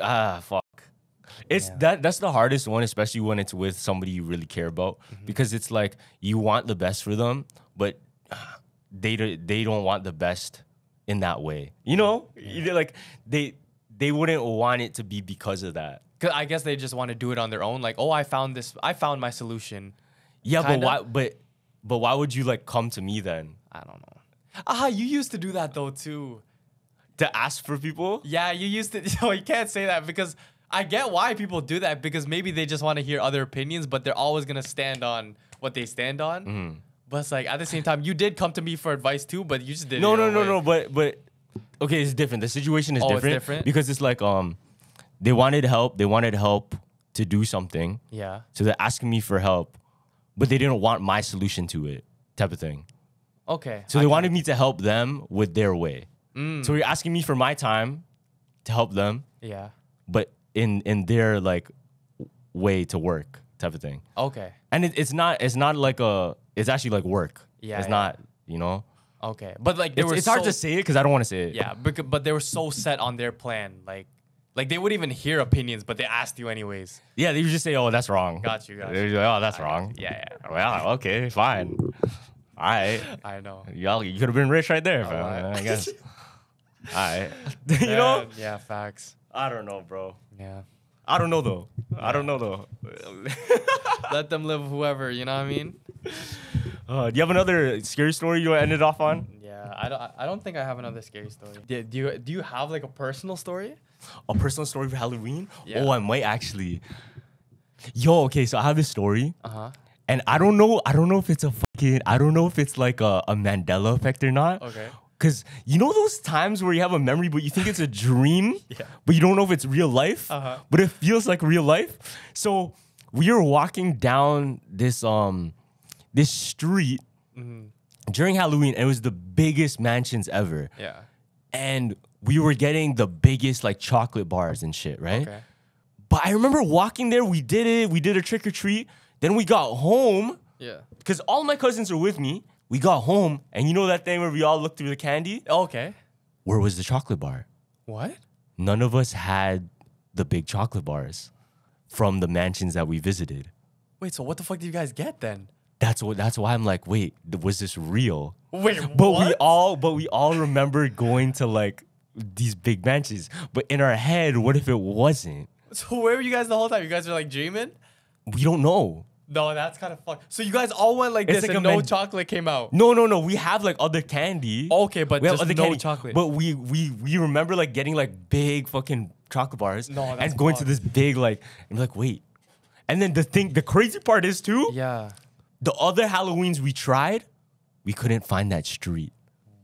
ah fuck it's Yeah. that that's the hardest one especially when it's with somebody you really care about Mm-hmm. because it's like you want the best for them but they they don't want the best in that way you know Either like they they wouldn't want it to be because of that Cause I guess they just want to do it on their own. Like, oh, I found this. I found my solution. yeah but Kinda. why but but why would you like come to me then I don't know. Ah, you used to do that though too. to ask for people Yeah, you used to. So you can't say that because I get why people do that because maybe they just want to hear other opinions, but they're always gonna stand on what they stand on. Mm-hmm. But it's like at the same time, you did come to me for advice too, but you just didn't. no no no own no but but okay it's different the situation is Oh, it's different, different? because it's like um they wanted help they wanted help to do something Yeah. So they're asking me for help, but they didn't want my solution to it, type of thing. Okay. So I they wanted me to help them with their way. So you're asking me for my time to help them. Yeah. but in in their like way to work, type of thing. Okay. And it, it's not it's not like a it's actually like work. Yeah, it's yeah. not you know. Okay. But like they It's, were it's hard to say it because I don't want to say it. Yeah, because, but they were so set on their plan. Like, like they wouldn't even hear opinions, but they asked you anyways. Yeah, they would just say, "Oh, that's wrong." Got you, got you. like, oh, that's wrong. Yeah, yeah. Well, okay, fine. All right. I know. Y'all, you could have been rich right there, fam, right. I guess. All right. you know? Yeah, facts. I don't know, bro. Yeah. I don't know though. I don't know though. Let them live whoever, you know what I mean? uh, do you have another scary story you want to end it off on? Yeah, I don't I don't think I have another scary story. Do, do you do you have like a personal story? A personal story for Halloween? Yeah. Oh, I might actually. Yo, okay, so I have this story. Uh-huh. And I don't know, I don't know if it's a fucking, I don't know if it's like a, a Mandela effect or not. Okay. Cause you know those times where you have a memory, but you think it's a dream, Yeah. but you don't know if it's real life, Uh-huh. but it feels like real life. So we were walking down this um this street Mm-hmm. during Halloween, and it was the biggest mansions ever, Yeah. and we were getting the biggest like chocolate bars and shit, right? Okay. But I remember walking there, we did it, we did a trick or treat. Then we got home Yeah. because all my cousins are with me. We got home, and you know that thing where we all looked through the candy? Okay. Where was the chocolate bar? What? None of us had the big chocolate bars from the mansions that we visited. Wait, so what the fuck did you guys get then? That's what. That's why I'm like, wait, was this real? Wait, But we all, but we all remember going to like these big mansions. But in our head, what if it wasn't? So where were you guys the whole time? You guys were like dreaming? We don't know. No, that's kind of fucked. So you guys all went like It's this like and a no men- chocolate came out. No, no, no. We have like other candy. Okay, but we have just other no candy, chocolate. But we we we remember like getting like big fucking chocolate bars No, that's and going to fucked. this big like and we're like wait. And then the thing, the crazy part is too, Yeah. the other Halloweens we tried, we couldn't find that street.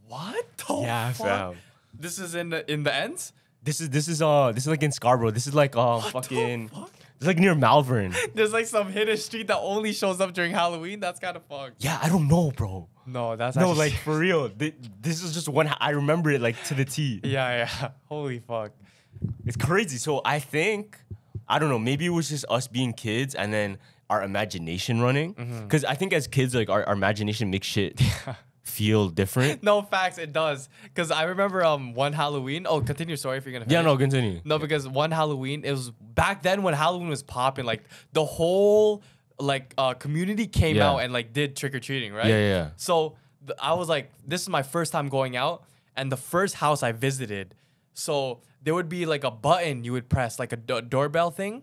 What the Yeah, fuck? fam. This is in the in the ends? This is this is uh this is like in Scarborough. This is like uh the fucking. fuck? It's like near Malvern. There's like some hidden street that only shows up during Halloween. That's kind of fucked. yeah, I don't know, bro. No, that's No, like for real. Thi- This is just one. I remember it like to the T. yeah, yeah. Holy fuck. It's crazy. So I think I don't know. Maybe it was just us being kids and then our imagination running. Mm-hmm. Because I think as kids, like our, our imagination makes shit feel different. No facts, it does. Cause I remember um one Halloween. Oh, continue. Sorry if you're gonna. Yeah, no, continue. No, because one Halloween, it was back then when Halloween was popping. Like the whole like uh community came Yeah. out and like did trick or treating, right? Yeah, yeah, yeah. So th- I was like, this is my first time going out, and the first house I visited. So there would be like a button you would press, like a do- doorbell thing,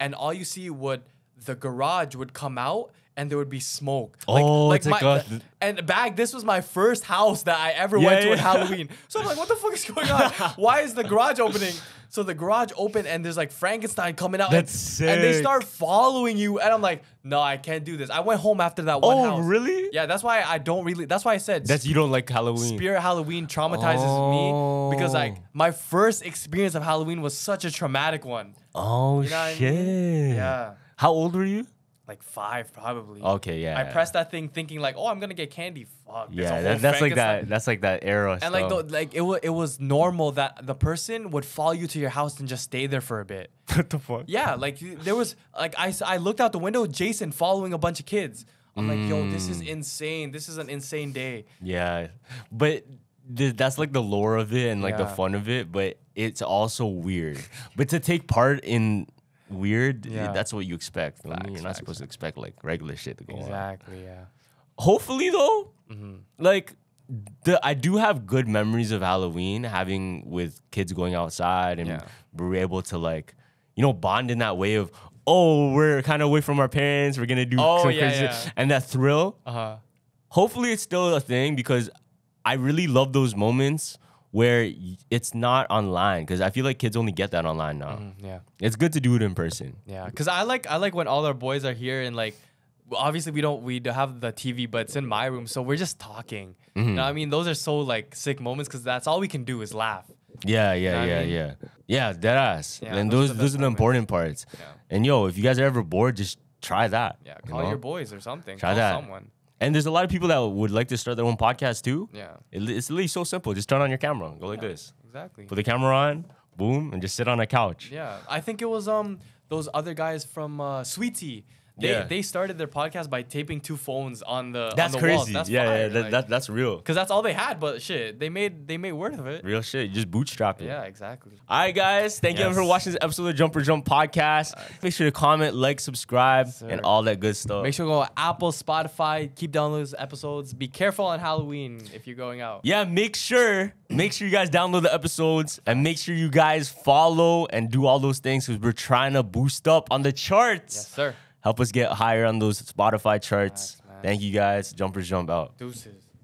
and all you see would the garage would come out. And there would be smoke. Oh, like my, God. and back, this was my first house that I ever Yeah, went to yeah. on Halloween. So I'm like, what the fuck is going on? Why is the garage opening? So the garage opened and there's like Frankenstein coming out. and- That's And they start following you. And I'm like, no, I can't do this. I went home after that one Oh, house. really? Yeah, that's why I don't really, that's why I said That's you don't like Halloween. Spirit Halloween traumatizes me because like Oh. my first experience of Halloween was such a traumatic one. oh You know what I mean? shit. Yeah. How old were you? Like five, probably. Okay, yeah. I pressed that thing thinking like, oh, I'm gonna get candy. Fuck. Yeah, that, that's like that. That's like that era. And like, the, like it was, it was normal that the person would follow you to your house and just stay there for a bit. what the fuck? Yeah, like there was like I I looked out the window, Jason following a bunch of kids. I'm like, yo, this Mm. is insane. This is an insane day. Yeah, but th- that's like the lore of it and like the fun of it. But it's also weird. but to take part in weird, Yeah. that's what you expect. Facts, You're not facts, supposed to expect like regular shit to go on. Exactly. Yeah. Hopefully, though, Mm-hmm. like the I do have good memories of Halloween, having with kids going outside and Yeah. we were able to like, you know, bond in that way of. Oh, we're kind of away from our parents. We're gonna do Oh, some yeah, crazy yeah. and that thrill Uh huh. hopefully it's still a thing because I really love those moments where it's not online because I feel like kids only get that online now. Yeah. It's good to do it in person. Yeah. Cause I like I like when all our boys are here and like. Obviously, we don't we don't have the TV, but it's in my room, so we're just talking. Mm-hmm. You know I mean? Those are so like sick moments because that's all we can do is laugh. Yeah, yeah, what I yeah, mean? yeah. Yeah, dead ass. Yeah, and those are those the those are the important parts. Yeah. And yo, if you guys are ever bored, just try that. Yeah, you call know? your boys or something. Try call that. someone. And there's a lot of people that would like to start their own podcast too. Yeah, It, it's literally so simple. Just turn on your camera, go like Yeah. this, exactly. put the camera on, boom, and just sit on a couch. Yeah, I think it was um those other guys from uh, Sweet Tea. They Yeah. they started their podcast by taping two phones on the That's on the crazy. walls. That's yeah, fire, yeah, that, like- that, that's real. Cause that's all they had, but shit, they made they made word of it. Real shit. You just bootstrap it. Yeah, exactly. All right, guys. Thank you for watching this episode of Jumper Jump Podcast. Make sure to comment, like, subscribe, Sir. and all that good stuff. Make sure to go Apple, Spotify, keep downloading those episodes. Be careful on Halloween if you're going out. yeah, make sure, make sure you guys download the episodes and make sure you guys follow and do all those things because we're trying to boost up on the charts. Yes, sir. Help us get higher on those Spotify charts. Man. Thank you guys. Jumpers jump out. Deuces.